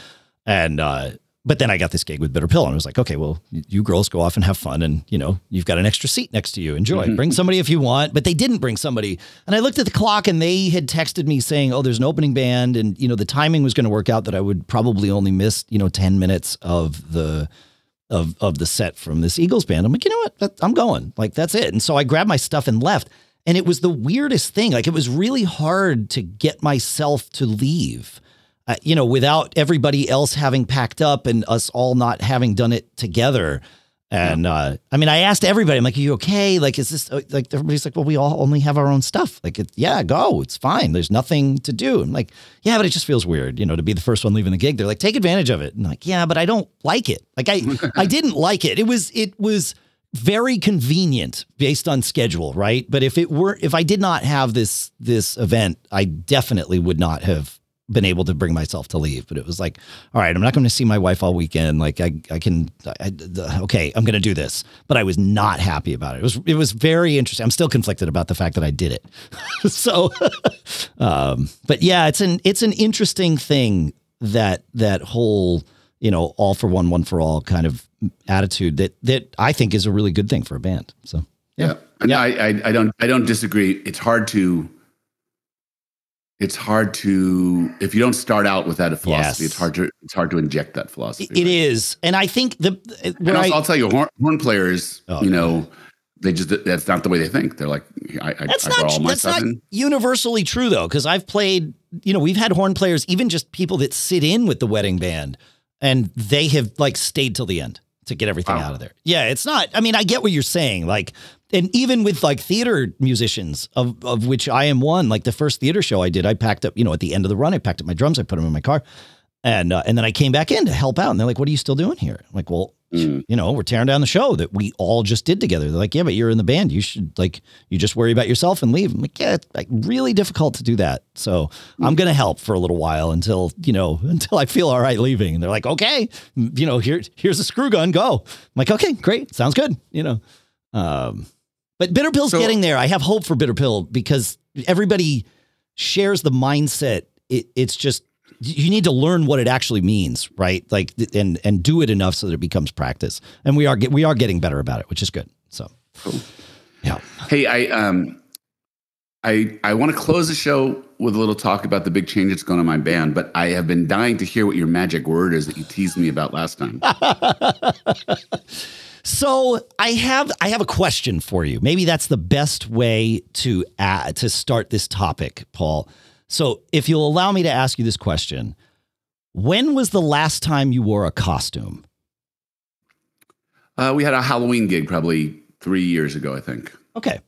And uh, but then I got this gig with Bitter Pill, and I was like, okay, well, you girls go off and have fun, and you know, you've got an extra seat next to you. Enjoy. Mm-hmm. Bring somebody if you want. But they didn't bring somebody, and I looked at the clock, and they had texted me saying, oh, there's an opening band, and you know, the timing was going to work out that I would probably only miss you know ten minutes of the of of the set from this Eagles band. I'm like, you know what? I'm going. Like that's it. And so I grabbed my stuff and left. And it was the weirdest thing. Like it was really hard to get myself to leave. Uh, you know, without everybody else having packed up and us all not having done it together. And uh, I mean, I asked everybody, I'm like, are you okay? Like, is this uh, like, everybody's like, well, we all only have our own stuff. Like, it, yeah, go. It's fine. There's nothing to do. I'm like, yeah, but it just feels weird, you know, to be the first one leaving the gig. They're like, take advantage of it. And I'm like, yeah, but I don't like it. Like, I, [LAUGHS] I didn't like it. It was, it was very convenient based on schedule, right? But if it were, if I did not have this, this event, I definitely would not have been able to bring myself to leave. But it was like, all right, I'm not going to see my wife all weekend. Like I, I can, I, the, okay, I'm going to do this. But I was not happy about it. It was, it was very interesting. I'm still conflicted about the fact that I did it. [LAUGHS] so, [LAUGHS] um, but yeah, it's an, it's an interesting thing that, that whole, you know, all for one, one for all kind of attitude that, that I think is a really good thing for a band. So, yeah. yeah. yeah. I, I, I don't, I don't disagree. It's hard to, it's hard to if you don't start out with that philosophy yes. it's hard to it's hard to inject that philosophy It right? is, and i think the and also, I, will tell you horn, horn players oh, you know they just that's not the way they think they're like i, I that's I not that's not in. universally true though because i've played you know we've had horn players even just people that sit in with the wedding band and they have like stayed till the end to get everything wow. out of there. Yeah, it's not. I mean, I get what you're saying. Like, and even with like theater musicians, of of which I am one. Like the first theater show I did, I packed up. You know, at the end of the run, I packed up my drums, I put them in my car, and uh, and then I came back in to help out. And they're like, "What are you still doing here?" I'm like, well, mm. you know, we're tearing down the show that we all just did together. They're like, "Yeah, but you're in the band. You should like, you just worry about yourself and leave." I'm like, "Yeah, it's like really difficult to do that." So mm. I'm gonna help for a little while until you know [LAUGHS] until I feel all right leaving. And they're like, "Okay, you know, here here's a screw gun. Go." I'm like, "Okay, great, sounds good." You know, um, but Bitter Pill's so, getting there. I have hope for Bitter Pill because everybody shares the mindset. It, it's just you need to learn what it actually means, right? Like and and do it enough so that it becomes practice. And we are we are getting better about it, which is good. So, cool. yeah. Hey, I um, I I want to close the show with a little talk about the big change that's going on in my band, but I have been dying to hear what your magic word is that you teased me about last time. [LAUGHS] So I have I have a question for you. Maybe that's the best way to add, to start this topic, Paul. So, if you'll allow me to ask you this question, when was the last time you wore a costume? Uh, we had a Halloween gig probably three years ago, I think. Okay.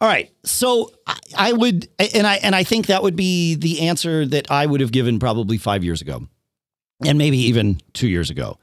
All right. So I, I would, and I and I think that would be the answer that I would have given probably five years ago, and maybe even two years ago.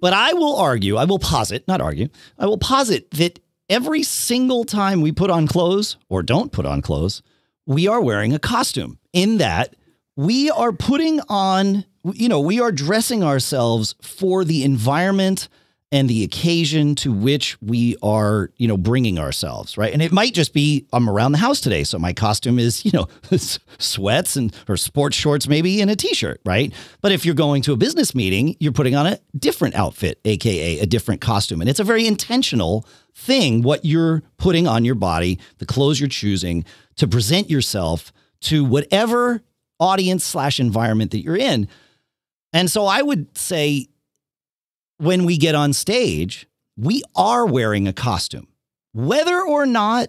But I will argue, I will posit, not argue, I will posit that every single time we put on clothes or don't put on clothes, we are wearing a costume in that we are putting on, you know, we are dressing ourselves for the environment and the occasion to which we are, you know, bringing ourselves, right? And it might just be I'm around the house today, so my costume is, you know, [LAUGHS] sweats and or sports shorts maybe and a t-shirt, right? But if you're going to a business meeting, you're putting on a different outfit, aka a different costume, and it's a very intentional thing what you're putting on your body, the clothes you're choosing to present yourself to whatever audience slash environment that you're in. And so I would say when we get on stage, we are wearing a costume. Whether or not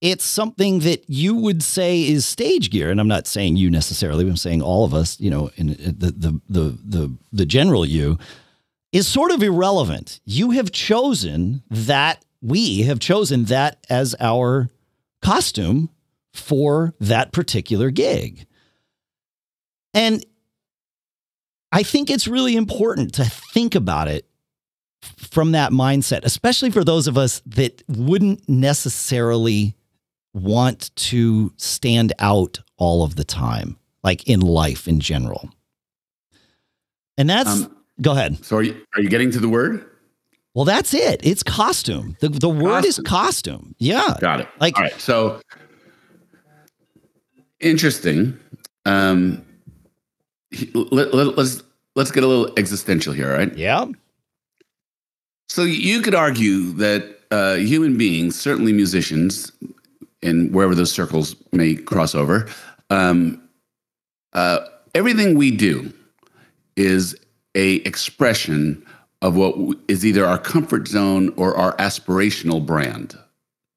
it's something that you would say is stage gear, and I'm not saying you necessarily, I'm saying all of us, you know, in the the the the, the general you is sort of irrelevant. You have chosen that we have chosen that as our costume for that particular gig. And I think it's really important to think about it from that mindset, especially for those of us that wouldn't necessarily want to stand out all of the time, like in life in general. And that's, um, go ahead. So are you, are you getting to the word? Well, that's it. It's costume. The, the word costume. is costume. Yeah. Got it. Like, all right. So interesting. Um, let, let, let's let's get a little existential here, right? Yeah. So you could argue that uh, human beings, certainly musicians, and wherever those circles may cross over, um, uh, everything we do is a expression of what is either our comfort zone or our aspirational brand.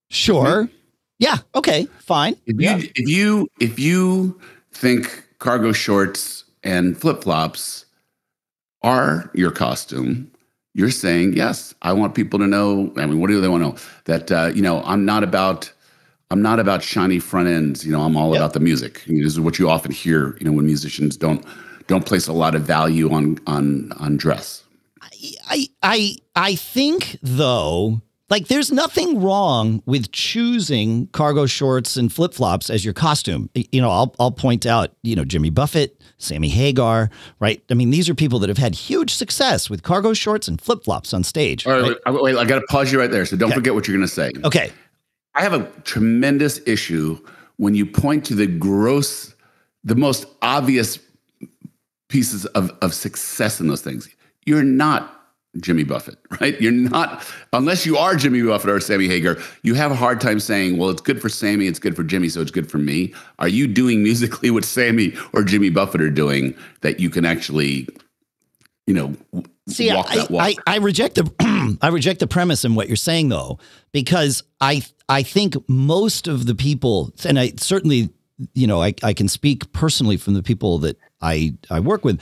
Sure. Yeah. Okay. Fine. If you, yeah. if you if you think cargo shorts and flip flops are your costume, you're saying yes. I want people to know. I mean, what do they want to know? That uh, you know, I'm not about. I'm not about shiny front ends. You know, I'm all yep. about the music. this is what you often hear. You know, when musicians don't don't place a lot of value on on on dress. I I I think though like, there's nothing wrong with choosing cargo shorts and flip flops as your costume. You know, I'll, I'll point out, you know, Jimmy Buffett, Sammy Hagar, right? I mean, these are people that have had huge success with cargo shorts and flip flops on stage. All right, right? wait, wait, I got to pause you right there. So don't okay. forget what you're going to say. Okay. I have a tremendous issue when you point to the gross, the most obvious pieces of, of success in those things. You're not Jimmy Buffett, [LAUGHS] right? You're not, unless you are Jimmy Buffett or Sammy Hagar, you have a hard time saying, well, it's good for Sammy, it's good for Jimmy, so it's good for me. Are you doing [LAUGHS] musically what Sammy or Jimmy Buffett are doing that you can actually, you know, See, I, I, I, reject the [CLEARS THROAT] I reject the premise in what you're saying though, because I I think most of the people, and I certainly, you know, I, I can speak personally from the people that I I work with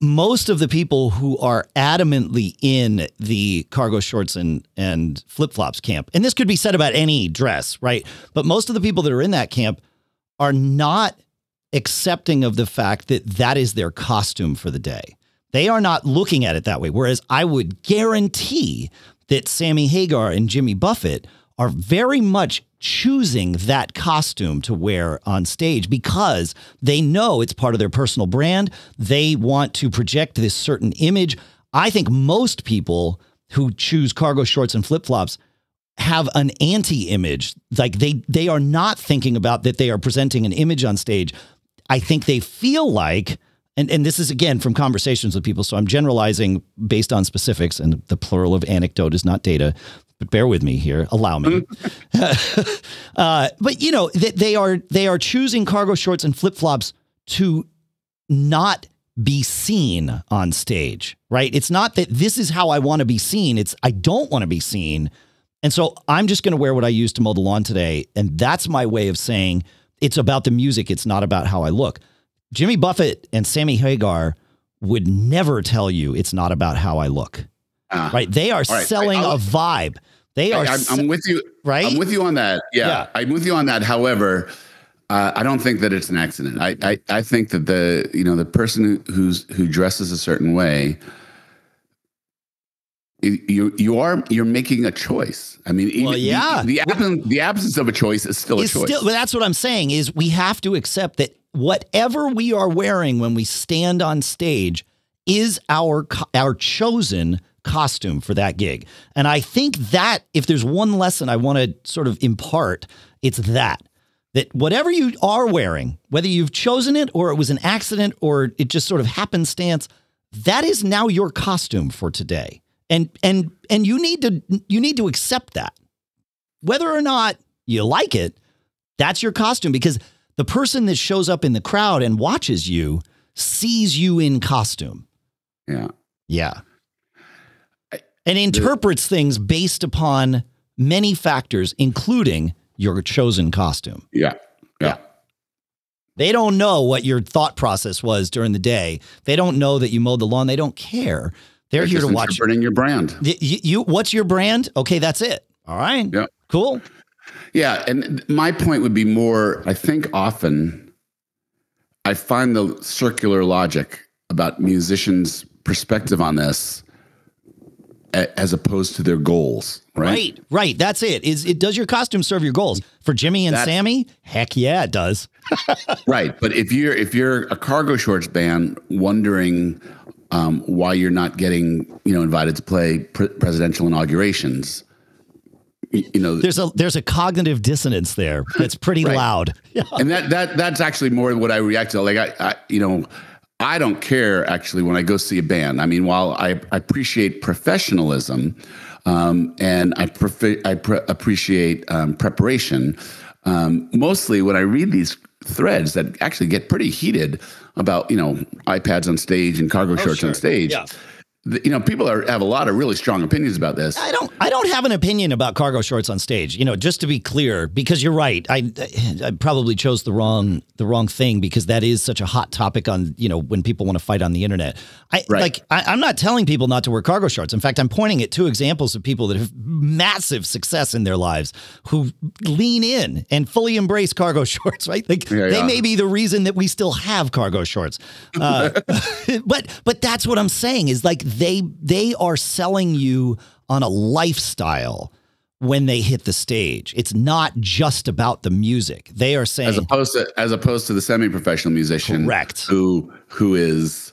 most of the people who are adamantly in the cargo shorts and and flip flops camp, and this could be said about any dress, right? But most of the people that are in that camp are not accepting of the fact that that is their costume for the day. They are not looking at it that way. Whereas I would guarantee that Sammy Hagar and Jimmy Buffett are very much choosing that costume to wear on stage because they know it's part of their personal brand. They want to project this certain image. I think most people who choose cargo shorts and flip flops have an anti-image. Like they they are not thinking about that they are presenting an image on stage. I think they feel like and, and this is again from conversations with people. So I'm generalizing based on specifics, and the plural of anecdote is not data but bear with me here. Allow me. [LAUGHS] uh, but you know they, they are they are choosing cargo shorts and flip flops to not be seen on stage, right? It's not that this is how I want to be seen. It's I don't want to be seen. And so I'm just going to wear what I used to mow the lawn today. And that's my way of saying it's about the music. It's not about how I look. Jimmy Buffett and Sammy Hagar would never tell you it's not about how I look. Uh, right? They are right. selling a vibe. They are. I, am with you. Right. I'm with you on that. Yeah, yeah. I'm with you on that. However, uh, I don't think that it's an accident. I, I, I think that the you know the person who's who dresses a certain way, you you are you're making a choice. I mean, well, yeah. The, the, absence, the absence of a choice is still is a choice. Still, but that's what I'm saying is we have to accept that whatever we are wearing when we stand on stage is our our chosen costume for that gig. And I think that if there's one lesson I want to sort of impart, it's that that whatever you are wearing, whether you've chosen it or it was an accident or it just sort of happenstance, that is now your costume for today. And and and you need to you need to accept that. Whether or not you like it, that's your costume because the person that shows up in the crowd and watches you sees you in costume. Yeah. Yeah and interprets things based upon many factors, including your chosen costume. Yeah. Yeah. yeah. They don't know what your thought process was during the day. They don't know that you mowed the lawn. They don't care. They're, They're here to watch. Interpreting your brand. You, you, what's your brand? Okay, that's it. All right. Yeah. Cool. Yeah, and my point would be more. I think often I find the circular logic about musicians' perspective on this as opposed to their goals, right? Right, right. That's it. Is it does your costume serve your goals? For Jimmy and That's, Sammy, heck yeah, it does. [LAUGHS] [LAUGHS] right, but if you're if you're a cargo shorts band wondering um, why you're not getting you know invited to play pre- presidential inaugurations, you know there's a there's a cognitive dissonance there that's pretty [LAUGHS] right. loud, and that that that's actually more what I react to. Like I, I you know I don't care actually when I go see a band. I mean, while I, I appreciate professionalism um, and I, I pre- appreciate um, preparation, um, mostly when I read these threads that actually get pretty heated about you know iPads on stage and cargo oh, shorts sure. on stage. Yeah. You know, people are, have a lot of really strong opinions about this. I don't. I don't have an opinion about cargo shorts on stage. You know, just to be clear, because you're right. I, I probably chose the wrong the wrong thing because that is such a hot topic on you know when people want to fight on the internet. I Right. like. I, I'm not telling people not to wear cargo shorts. In fact, I'm pointing at two examples of people that have massive success in their lives who lean in and fully embrace cargo [LAUGHS] shorts. Right? Like Yeah, they yeah. may be the reason that we still have cargo shorts. Uh, [LAUGHS] but but that's what I'm saying is like they they are selling you on a lifestyle when they hit the stage. It's not just about the music. They are saying as opposed to as opposed to the semi-professional musician Correct. who who is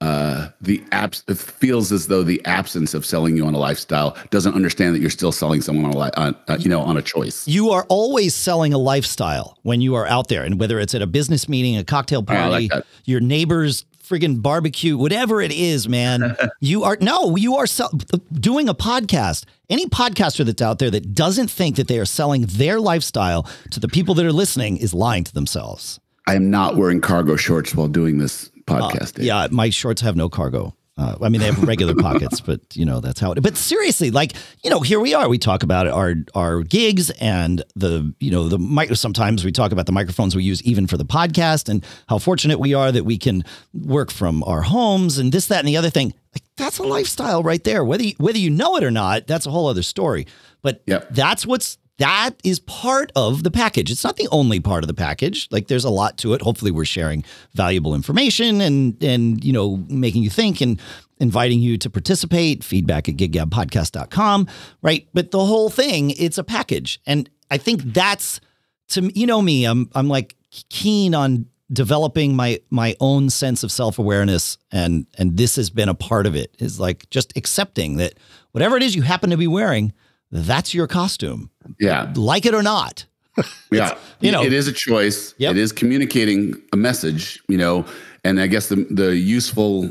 uh the abs it feels as though the absence of selling you on a lifestyle doesn't understand that you're still selling someone on a li- on, uh, you know on a choice you are always selling a lifestyle when you are out there, and whether it's at a business meeting, a cocktail like party, your neighbor's friggin' barbecue, whatever it is, man, [LAUGHS] you are no, you are sell, doing a podcast. Any podcaster that's out there that doesn't think that they are selling their lifestyle to the people that are listening is lying to themselves. i am not wearing cargo shorts while doing this uh, podcast Dave. Yeah, my shorts have no cargo. Uh, I mean, they have regular pockets, but you know that's how it. But seriously, like you know, here we are. We talk about our our gigs and the you know the mic. Sometimes we talk about the microphones we use even for the podcast and how fortunate we are that we can work from our homes and this, that, and the other thing. Like that's a lifestyle right there. Whether you, whether you know it or not, that's a whole other story. But Yep. that's what's that is part of the package. It's not the only part of the package. Like there's a lot to it. Hopefully we're sharing valuable information and and you know making you think and inviting you to participate. Feedback at giggabpodcast.com, right? But the whole thing, it's a package. And I think that's to me, you know me, I'm I'm like keen on developing my my own sense of self-awareness and and this has been a part of it is like just accepting that whatever it is you happen to be wearing that's your costume. Yeah. Like it or not. [LAUGHS] Yeah. You know- it is a choice. Yep. it is communicating a message you know and i guess the the useful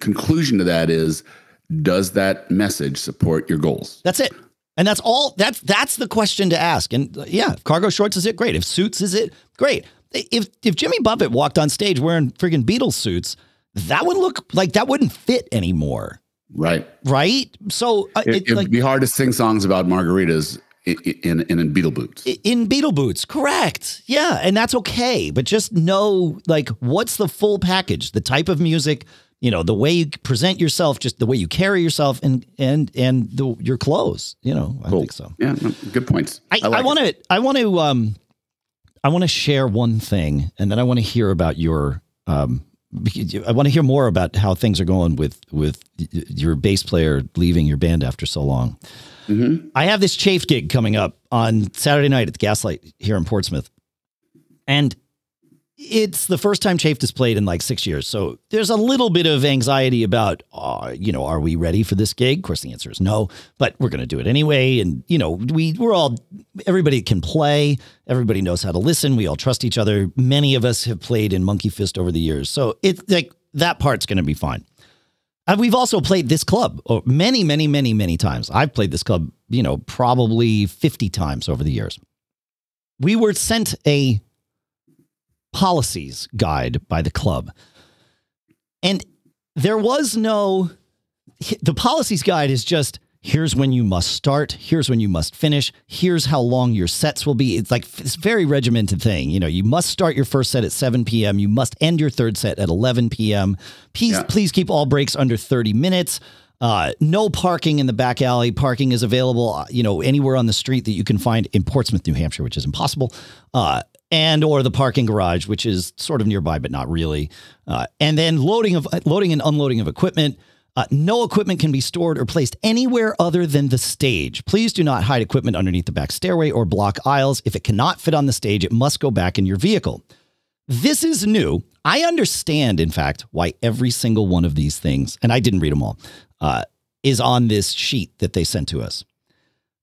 conclusion to that is does that message support your goals? That's it. And that's all that's that's the question to ask. And uh, yeah if cargo shorts is it great. If suits is it great. If if jimmy buffett walked on stage wearing friggin' beatles suits that would look like that wouldn't fit anymore right right so uh, it, it'd like be hard to sing songs about margaritas in in, in, Beatle boots in Beatle boots, correct. Yeah, and that's okay. But just know, like, what's the full package? The type of music, you know, the way you present yourself, just the way you carry yourself, and and and the, your clothes. You know, I Cool. think so. yeah good points I, want to, I want to, um, I want to share one thing, and then I want to hear about your, um, I want to hear more about how things are going with with your bass player leaving your band after so long. Mhm. I have this Chafe gig coming up on Saturday night at the Gaslight here in Portsmouth. And it's the first time Chafe has played in like six years. So there's a little bit of anxiety about, uh, you know, are we ready for this gig? Of course, the answer is no, but we're going to do it anyway. And, you know, we, we're all, everybody can play. Everybody knows how to listen. We all trust each other. Many of us have played in Monkey Fist over the years. So it's like that part's going to be fine. Uh, we've also played this club oh, many, many, many, many times. I've played this club, you know, probably 50 times over the years. We were sent a policies guide by the club. And there was no, the policies guide is just here's when you must start, here's when you must finish, here's how long your sets will be. It's like this very regimented thing. You know, you must start your first set at 7 p.m., you must end your third set at 11 p.m. Please, Yeah. please keep all breaks under 30 minutes. Uh, no parking in the back alley. Parking is available, uh, you know, anywhere on the street that you can find in Portsmouth, New Hampshire, which is impossible. Uh, and or the parking garage, which is sort of nearby but not really. Uh, and then loading of loading and unloading of equipment. Uh, no equipment can be stored or placed anywhere other than the stage. Please do not hide equipment underneath the back stairway or block aisles. If it cannot fit on the stage, it must go back in your vehicle. This is new. I understand, in fact, why every single one of these things, and I didn't read them all, uh, is on this sheet that they sent to us.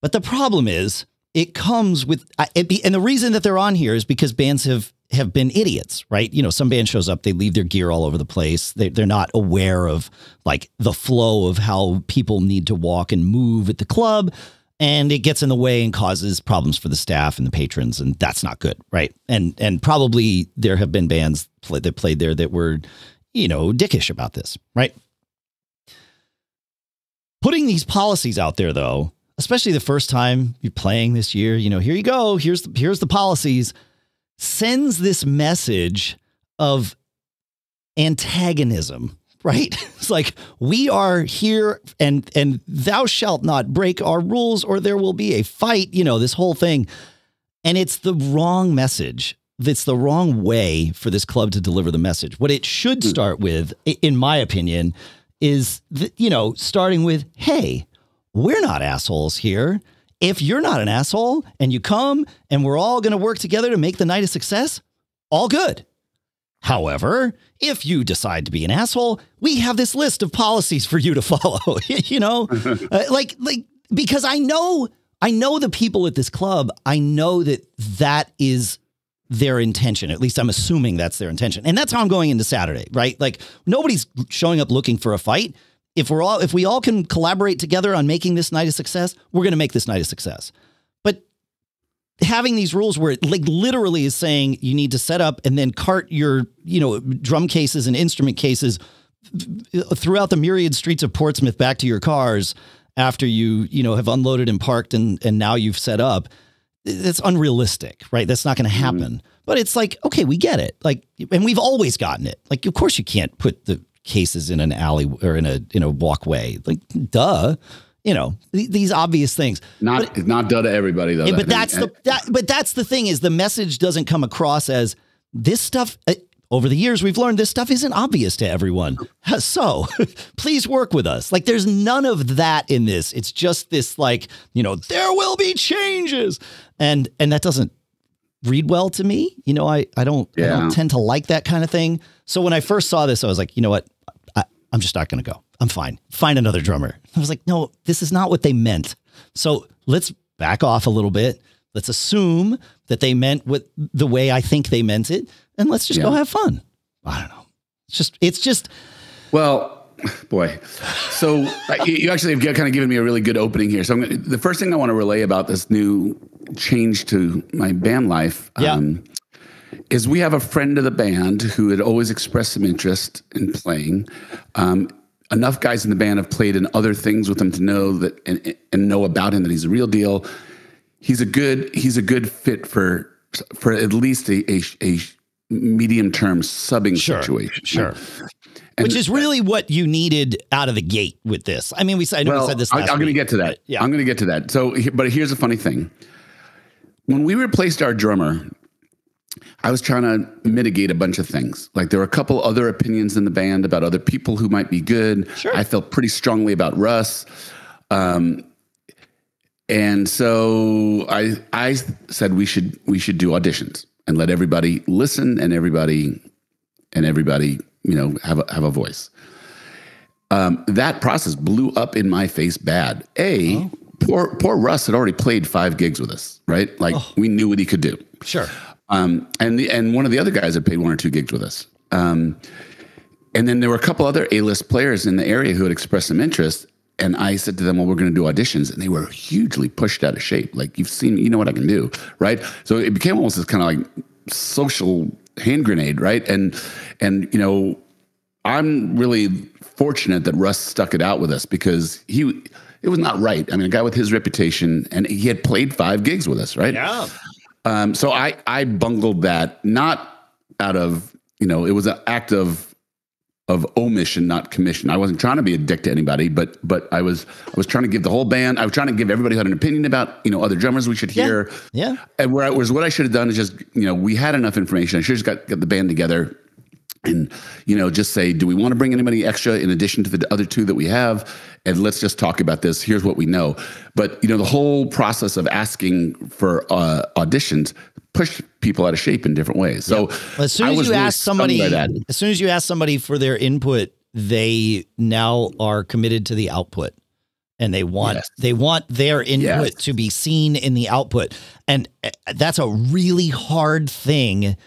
But the problem is, it comes with, it be, and the reason that they're on here is because bands have have been idiots, right? You know, some band shows up, they leave their gear all over the place. They, they're not aware of like the flow of how people need to walk and move at the club, and it gets in the way and causes problems for the staff and the patrons, and that's not good, right? And and probably there have been bands play, that played there that were, you know, dickish about this, right? Putting these policies out there, though, especially the first time you're playing this year, you know, here you go, here's the, here's the policies, sends this message of antagonism [LAUGHS] right? It's like we are here and and thou shalt not break our rules or there will be a fight you know this whole thing. And it's the wrong message. That's the wrong way for this club to deliver the message. What it should hmm. start with in my opinion is that, you know starting with hey we're not assholes here if you're not an asshole and you come and we're all going to work together to make the night a success all good However, if you decide to be an asshole, we have this list of policies for you to [LAUGHS] follow. [LAUGHS] you know, [LAUGHS] uh, like like because I know I know the people at this club. I know that that is their intention. At least I'm assuming that's their intention. And that's how I'm going into Saturday, right? Like nobody's showing up looking for a fight. If we're all if we all can collaborate together on making this night a success, we're going to make this night a success But having these rules where it like literally is saying you need to set up and then cart your you know drum cases and instrument cases throughout the myriad streets of Portsmouth back to your cars after you you know have unloaded and parked and and now you've set up that's unrealistic right that's not going to mm-hmm. happen mm-hmm. but it's like okay we get it like and we've always gotten it like of course you can't put the cases in an alley or in a in a walkway like duh you know th- these obvious things. Not but, not done to everybody though. Yeah, but that's the that, but that's the thing is the message doesn't come across as this stuff. Uh, over the years, we've learned this stuff isn't obvious to everyone. So [LAUGHS] please work with us. Like there's none of that in this. It's just this like, you know, there will be changes. And and that doesn't read well to me. You know, I, I don't yeah. I don't tend to like that kind of thing. So when I first saw this, I was like, you know what? I, I'm just not gonna go. I'm fine. Find another drummer. I was like, no, this is not what they meant. So let's back off a little bit. Let's assume that they meant what the way I think they meant it, and let's just yeah. go have fun. I don't know. It's just, it's just. Well, [LAUGHS] boy. So you actually have kind of given me a really good opening here. So gonna, the first thing I want to relay about this new change to my band life. Yeah. Um, is we have a friend of the band who had always expressed some interest in playing. Um, enough guys in the band have played in other things with him to know that and, and know about him that he's a real deal. He's a good he's a good fit for for at least a a, a medium term subbing sure, situation. Sure. And, Which is really what you needed out of the gate with this. I mean, we said, well, we said this. I, am going to get to that. Yeah. I'm going to get to that. So, but here's a funny thing. When we replaced our drummer, I was trying to mitigate a bunch of things. Like there were a couple other opinions in the band about other people who might be good. Sure. I felt pretty strongly about Russ. Um, and so I I said we should we should do auditions and let everybody listen and everybody and everybody you know have a, have a voice. Um, that process blew up in my face bad. A oh. poor poor Russ had already played five gigs with us, right? Like oh. we knew what he could do. Sure. Um, and the, and one of the other guys had paid one or two gigs with us. Um, and then there were a couple other A-list players in the area who had expressed some interest. And I said to them, "Well, we're going to do auditions," and they were hugely pushed out of shape. Like you've seen, you know what I can do, right? So it became almost this kind of like social hand grenade, right? And and you know, I'm really fortunate that Russ stuck it out with us because he it was not right. I mean, a guy with his reputation, and he had played five gigs with us, right? Yeah. Um, so I I bungled that not out of you know it was an act of of omission, not commission. I wasn't trying to be a dick to anybody, but but I was I was trying to give the whole band. I was trying to give everybody who had an opinion about you know other drummers we should hear. Yeah. yeah. And where I was what I should have done is just you know we had enough information. I should have just got, got the band together and you know just say do we want to bring anybody extra in addition to the other two that we have? And let's just talk about this. Here's what we know. But you know the whole process of asking for uh, auditions push people out of shape in different ways. So well, as soon as you really ask somebody as soon as you ask somebody for their input they now are committed to the output. And they want yes. they want their input yes. to be seen in the output. And uh, that's a really hard thing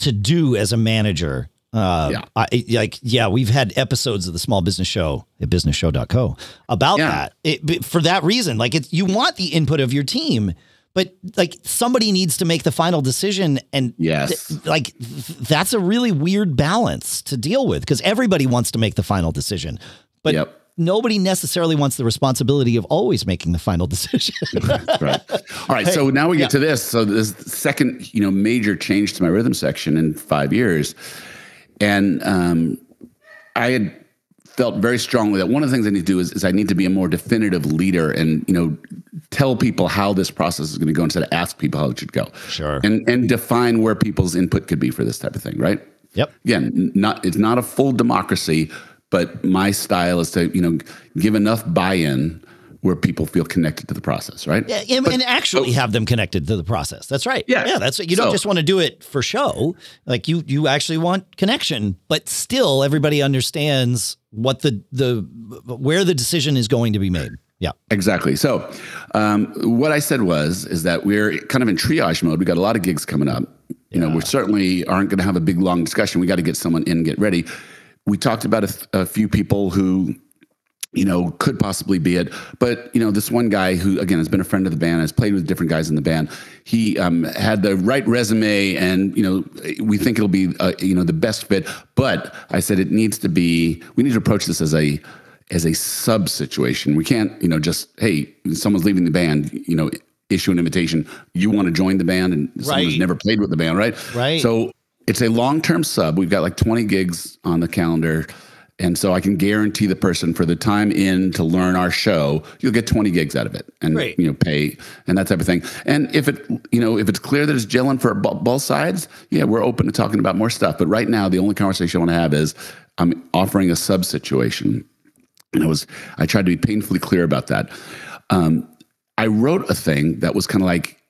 to do as a manager uh, yeah. I, like, yeah, we've had episodes of the small business show at businessshow.co about yeah. that it, for that reason. Like, it's, you want the input of your team, but like somebody needs to make the final decision. And yes, th- like th- that's a really weird balance to deal with because everybody wants to make the final decision. But yep. nobody necessarily wants the responsibility of always making the final [LAUGHS] decision. right. All right. So now we get yeah. to this. So this second, you know, major change to my rhythm section in five years, and um, I had felt very strongly that one of the things I need to do is, is I need to be a more definitive leader and you know tell people how this process is going to go instead of ask people how it should go. Sure. And and define where people's input could be for this type of thing, right? Yep. Again, not it's not a full democracy, but my style is to you know give enough buy-in where people feel connected to the process, right? Yeah, and, but, and actually have them connected to the process. That's right. Yeah, yeah. That's you don't so, just want to do it for show. Like you, you actually want connection, but still, everybody understands what the the where the decision is going to be made. Yeah, exactly. So, um, what I said was is that we're kind of in triage mode. We got a lot of gigs coming up. You yeah. know, we certainly aren't going to have a big long discussion. We got to get someone in, get ready. We talked about a, a few people who you know, could possibly be it. But you know, this one guy who again has been a friend of the band, has played with different guys in the band. He um, had the right resume, and you know, we think it'll be uh, you know the best fit. But I said it needs to be. We need to approach this as a as a sub situation. We can't you know just hey, someone's leaving the band. You know, issue an invitation. You want to join the band, and right. someone who's never played with the band, right? Right. So it's a long term sub. We've got like 20 gigs on the calendar. And so I can guarantee the person for the time in to learn our show, you'll get 20 gigs out of it and Great. you know pay and that type of thing. And if it you know if it's clear that it's gelling for both sides, yeah, we're open to talking about more stuff. But right now, the only conversation I want to have is I'm offering a sub situation, and I was I tried to be painfully clear about that. Um, I wrote a thing that was kind of like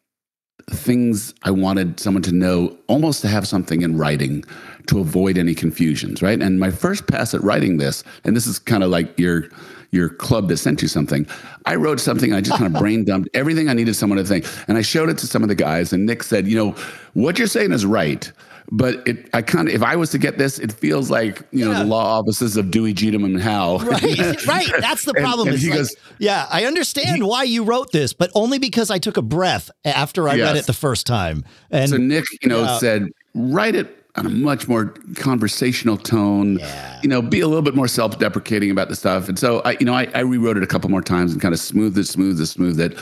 things I wanted someone to know, almost to have something in writing to avoid any confusions, right? And my first pass at writing this, and this is kind of like your your club that sent you something. I wrote something. I just kind of [LAUGHS] brain dumped everything I needed someone to think, and I showed it to some of the guys. And Nick said, "You know, what you're saying is right." But it, I kind of, if I was to get this, it feels like you know the law offices of Dewey, Cheatham, and Howe. Right, [LAUGHS] right. That's the problem. and, and he like, goes, yeah, I understand he, why you wrote this, but only because I took a breath after I yes. read it the first time. And so Nick, you know, uh, said, write it on a much more conversational tone. Yeah. You know, be a little bit more self-deprecating about the stuff. And so I, you know, I, I rewrote it a couple more times and kind of smoothed it, smoothed it, smoothed it.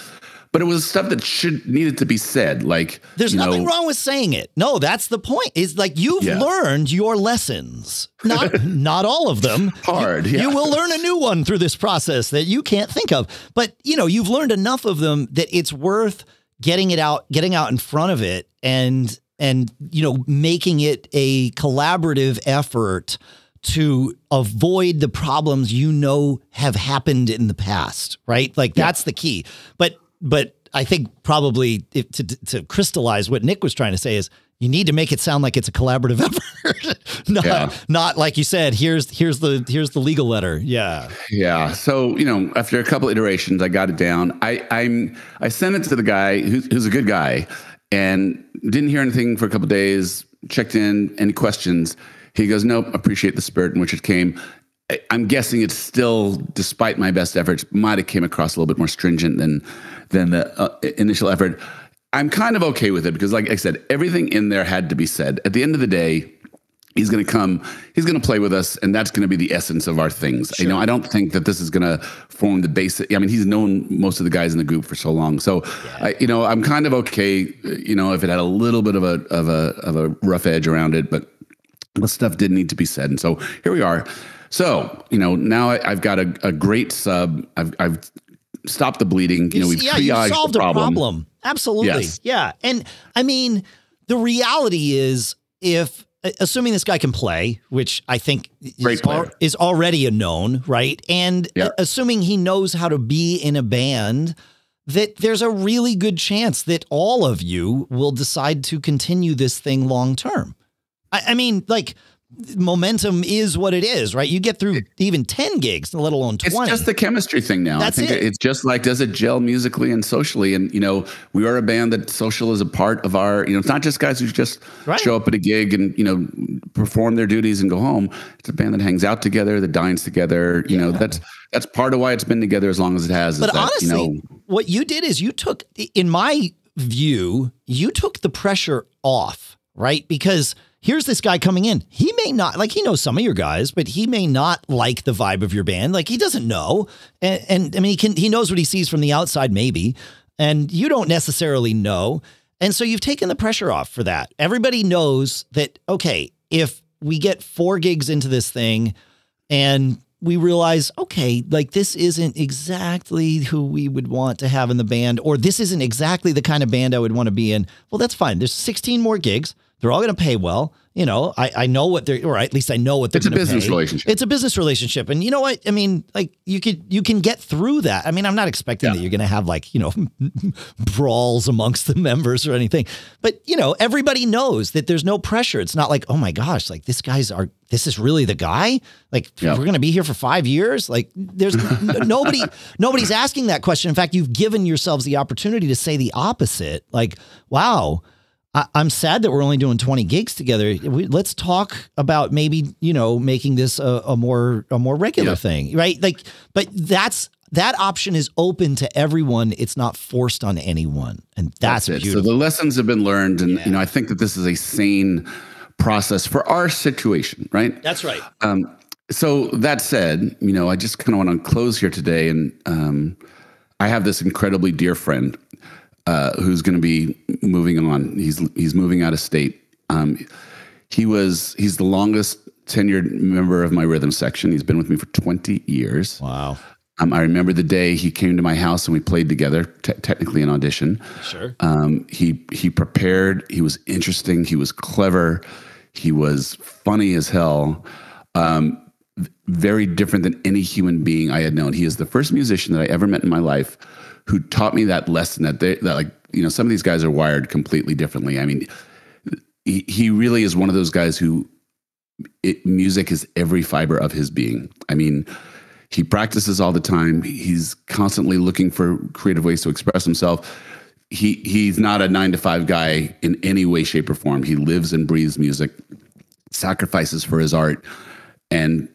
But it was stuff that should needed to be said. Like there's nothing know, wrong with saying it. No, that's the point. Is like you've yeah. learned your lessons. Not [LAUGHS] not all of them. Hard. You, yeah. you will learn a new one through this process that you can't think of. But you know, you've learned enough of them that it's worth getting it out, getting out in front of it, and and you know making it a collaborative effort to avoid the problems you know have happened in the past right? Like yeah. that's the key. But but i think probably if, to to crystallize what nick was trying to say is you need to make it sound like it's a collaborative [LAUGHS] effort not yeah. not like you said here's here's the here's the legal letter. Yeah. Yeah. So you know after a couple iterations i got it down. I i'm i sent it to the guy who's, who's a good guy and didn't hear anything for a couple days. Checked in, any questions? He goes, nope. Appreciate the spirit in which it came. I'm guessing it's still, despite my best efforts, might have came across a little bit more stringent than than the uh, initial effort. I'm kind of okay with it because, like I said, everything in there had to be said. At the end of the day, he's going to come he's going to play with us and that's going to be the essence of our things. Sure. you know i don't think that this is going to form the basic i mean he's known most of the guys in the group for so long. So yeah. I, you know i'm kind of okay you know if it had a little bit of a of a of a rough edge around it but the stuff did need to be said. And so here we are. So you know now I, have got a, a great sub. I've i've stopped the bleeding. You know we've yeah, you solved the problem. a problem. Absolutely. Yes. yeah. And i mean the reality is if assuming this guy can play, which I think is, al- is, already a known, right? And yeah. assuming he knows how to be in a band, that there's a really good chance that all of you will decide to continue this thing long term. I, I mean, like momentum is what it is, right? You get through even 10 gigs, let alone 20. It's just the chemistry thing now. That's I think it. it's just like, does it gel musically and socially? And, you know, we are a band that social is a part of our, you know, it's not just guys who just right. show up at a gig and, you know, perform their duties and go home. It's a band that hangs out together, that dines together. You yeah. know, that's, that's part of why it's been together as long as it has. But that, honestly, you know, what you did is you took, in my view, you took the pressure off, right? Because here's this guy coming in. He may not like he knows some of your guys, but he may not like the vibe of your band. Like he doesn't know. And, and I mean, he can he knows what he sees from the outside, maybe, and you don't necessarily know. And so you've taken the pressure off for that. Everybody knows that okay, if we get four gigs into this thing and we realize, okay, like this isn't exactly who we would want to have in the band, or this isn't exactly the kind of band I would want to be in. Well, that's fine. There's 16 more gigs. They're all going to pay well. You know, I, I know what they're, or at least I know what they're It's a business pay. relationship. It's a business relationship. And you know what? I mean, like you could, you can get through that. I mean, I'm not expecting Yeah. that you're going to have like, you know, [LAUGHS] brawls amongst the members or anything, but you know, everybody knows that there's no pressure. It's not like, oh my gosh, like this guy's are, this is really the guy. Like Yeah. we're going to be here for five years. Like there's [LAUGHS] nobody, nobody's asking that question. In fact, you've given yourselves the opportunity to say the opposite. Like, wow, I, I'm sad that we're only doing 20 gigs together. We, let's talk about maybe, you know, making this a, a more, a more regular Yeah. thing, right? Like, but that's, that option is open to everyone. It's not forced on anyone. And that's, it. So the lessons have been learned, and Yeah. you know, I think that this is a sane process for our situation, right? that's right. Um, so that said, you know, I just kind of want to close here today, and um, I have this incredibly dear friend uh, who's going to be moving on. He's he's moving out of state. Um, he was he's the longest tenured member of my rhythm section. He's been with me for twenty years. Wow. Um, I remember the day he came to my house and we played together, te- technically an audition. Sure. Um, he he prepared. He was interesting. He was clever. He was funny as hell. Um, very different than any human being I had known. He is the first musician that I ever met in my life who taught me that lesson that they that like you know some of these guys are wired completely differently. I mean, he, he really is one of those guys who it, music is every fiber of his being. I mean, he practices all the time. He's constantly looking for creative ways to express himself. He he's not a nine to five guy in any way, shape, or form. He lives and breathes music, sacrifices for his art, and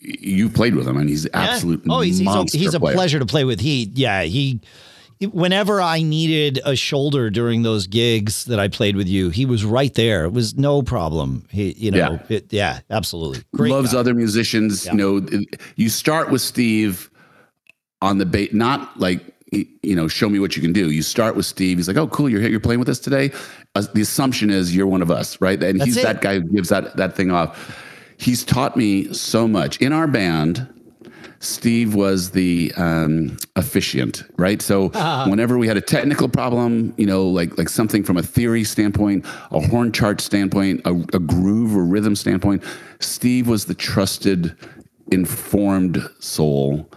you played with him, and he's Yeah. absolute Oh, he's he's a, he's a pleasure to play with. He yeah he. Whenever I needed a shoulder during those gigs that I played with you, he was right there. It was no problem. He, you know, Yeah. it, yeah, absolutely. Great. loves guy. other musicians. Yeah. You know, you start with Steve on the bait, not like you know, show me what you can do. You start with Steve. He's like, oh, cool, you're here, you're playing with us today. Uh, the assumption is you're one of us, right? And That's he's it. that guy who gives that that thing off. He's taught me so much in our band. Steve was the um, officiant, right? So [LAUGHS] whenever we had a technical problem, you know, like like something from a theory standpoint, a horn chart standpoint, a, a groove or rhythm standpoint, Steve was the trusted, informed soul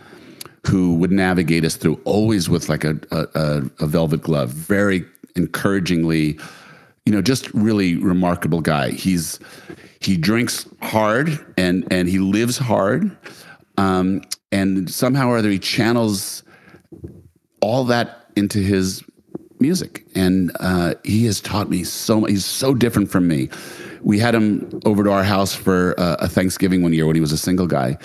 who would navigate us through, always with like a a, a, a velvet glove, very encouragingly, you know, just really remarkable guy. He's he drinks hard and and he lives hard um, and somehow or other he channels all that into his music. And uh, he has taught me so much he's so different from me. We had him over to our house for uh, a thanksgiving one year when he was a single guy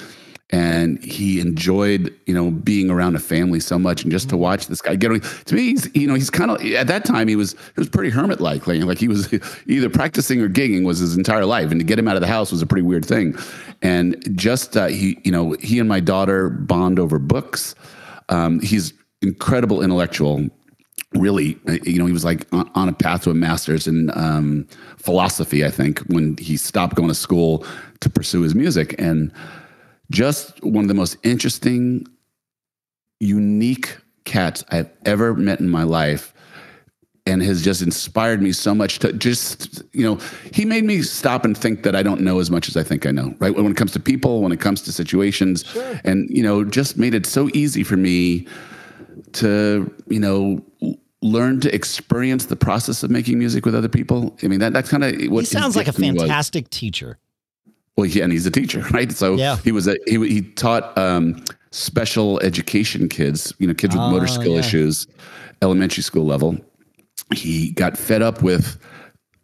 and he enjoyed you know being around a family so much and just to watch this guy get to me he's you know he's kind of at that time he was he was pretty hermit like like he was [LAUGHS] either practicing or gigging was his entire life and to get him out of the house was a pretty weird thing. And just uh, he you know he and my daughter bond over books. Um, he's incredible intellectual really uh, you know he was like on, on a path to a master's in um, philosophy i think when he stopped going to school to pursue his music. And just one of the most interesting unique cats i've ever met in my life and has just inspired me so much to just you know he made me stop and think that i don't know as much as i think i know right when it comes to people when it comes to situations and you know just made it so easy for me to you know learn to experience the process of making music with other people i mean that that's kind of what He sounds like a gift to me was. fantastic teacher. Well, yeah, and he's a teacher, [LAUGHS] right? So Yeah. he was a he he taught um, special education kids, you know, kids with motor Oh, skill yeah. issues, elementary school level. He got fed up with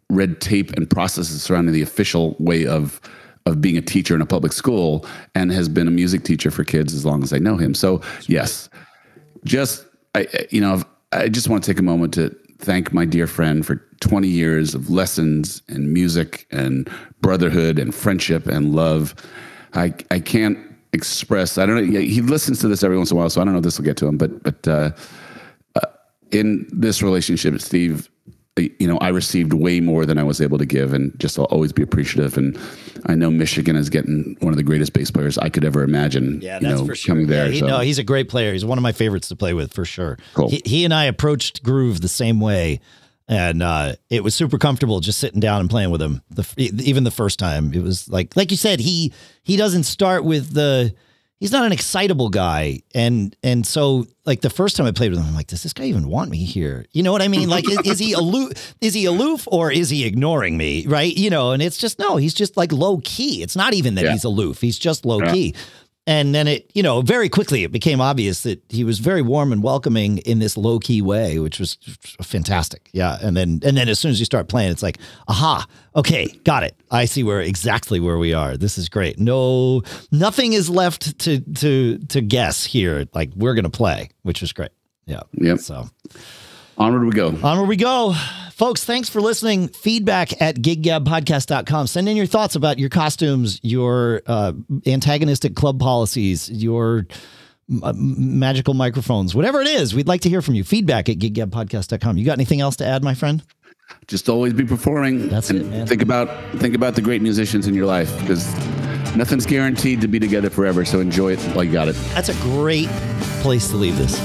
red tape and processes surrounding the official way of of being a teacher in a public school, and has been a music teacher for kids as long as I know him. So yes, just I- you know I just want to take a moment to thank my dear friend for 20 years of lessons and music and brotherhood and friendship and love. I I can't express. I don't know. He listens to this every once in a while, so I don't know if this will get to him. But but uh, uh, in this relationship, Steve, you know, I received way more than I was able to give, and just I'll always be appreciative. And I know Michigan is getting one of the greatest bass players I could ever imagine. Yeah, you that's know, for sure. coming there. Yeah, he, so. No, he's a great player. He's one of my favorites to play with for sure. Cool. He, he and I approached Groove the same way, and uh, it was super comfortable just sitting down and playing with him. The even the first time, it was like like you said, he he doesn't start with the. He's not an excitable guy, and and so like the first time I played with him, I'm like, does this guy even want me here? You know what I mean? Like, is, is he aloof? Is he aloof or is he ignoring me? Right? You know, and it's just no, he's just like low key. It's not even that Yeah. he's aloof. He's just low Yeah. key. And then it, you know, very quickly it became obvious that he was very warm and welcoming in this low key way, which was fantastic. Yeah. And then, and then as soon as you start playing, it's like, aha, okay, got it. I see where exactly where we are. This is great. No, nothing is left to to to guess here. Like we're gonna play, which is great. Yeah. Yeah. So Onward we go. onward we go. Folks, thanks for listening. Feedback at giggabpodcast.com. Send in your thoughts about your costumes, your uh, antagonistic club policies, your uh, magical microphones, whatever it is. We'd like to hear from you. Feedback at giggabpodcast.com. You got anything else to add, my friend? Just always be performing. That's and it, man. Think about think about the great musicians in your life because nothing's guaranteed to be together forever. So enjoy it while you got it. That's a great place to leave this.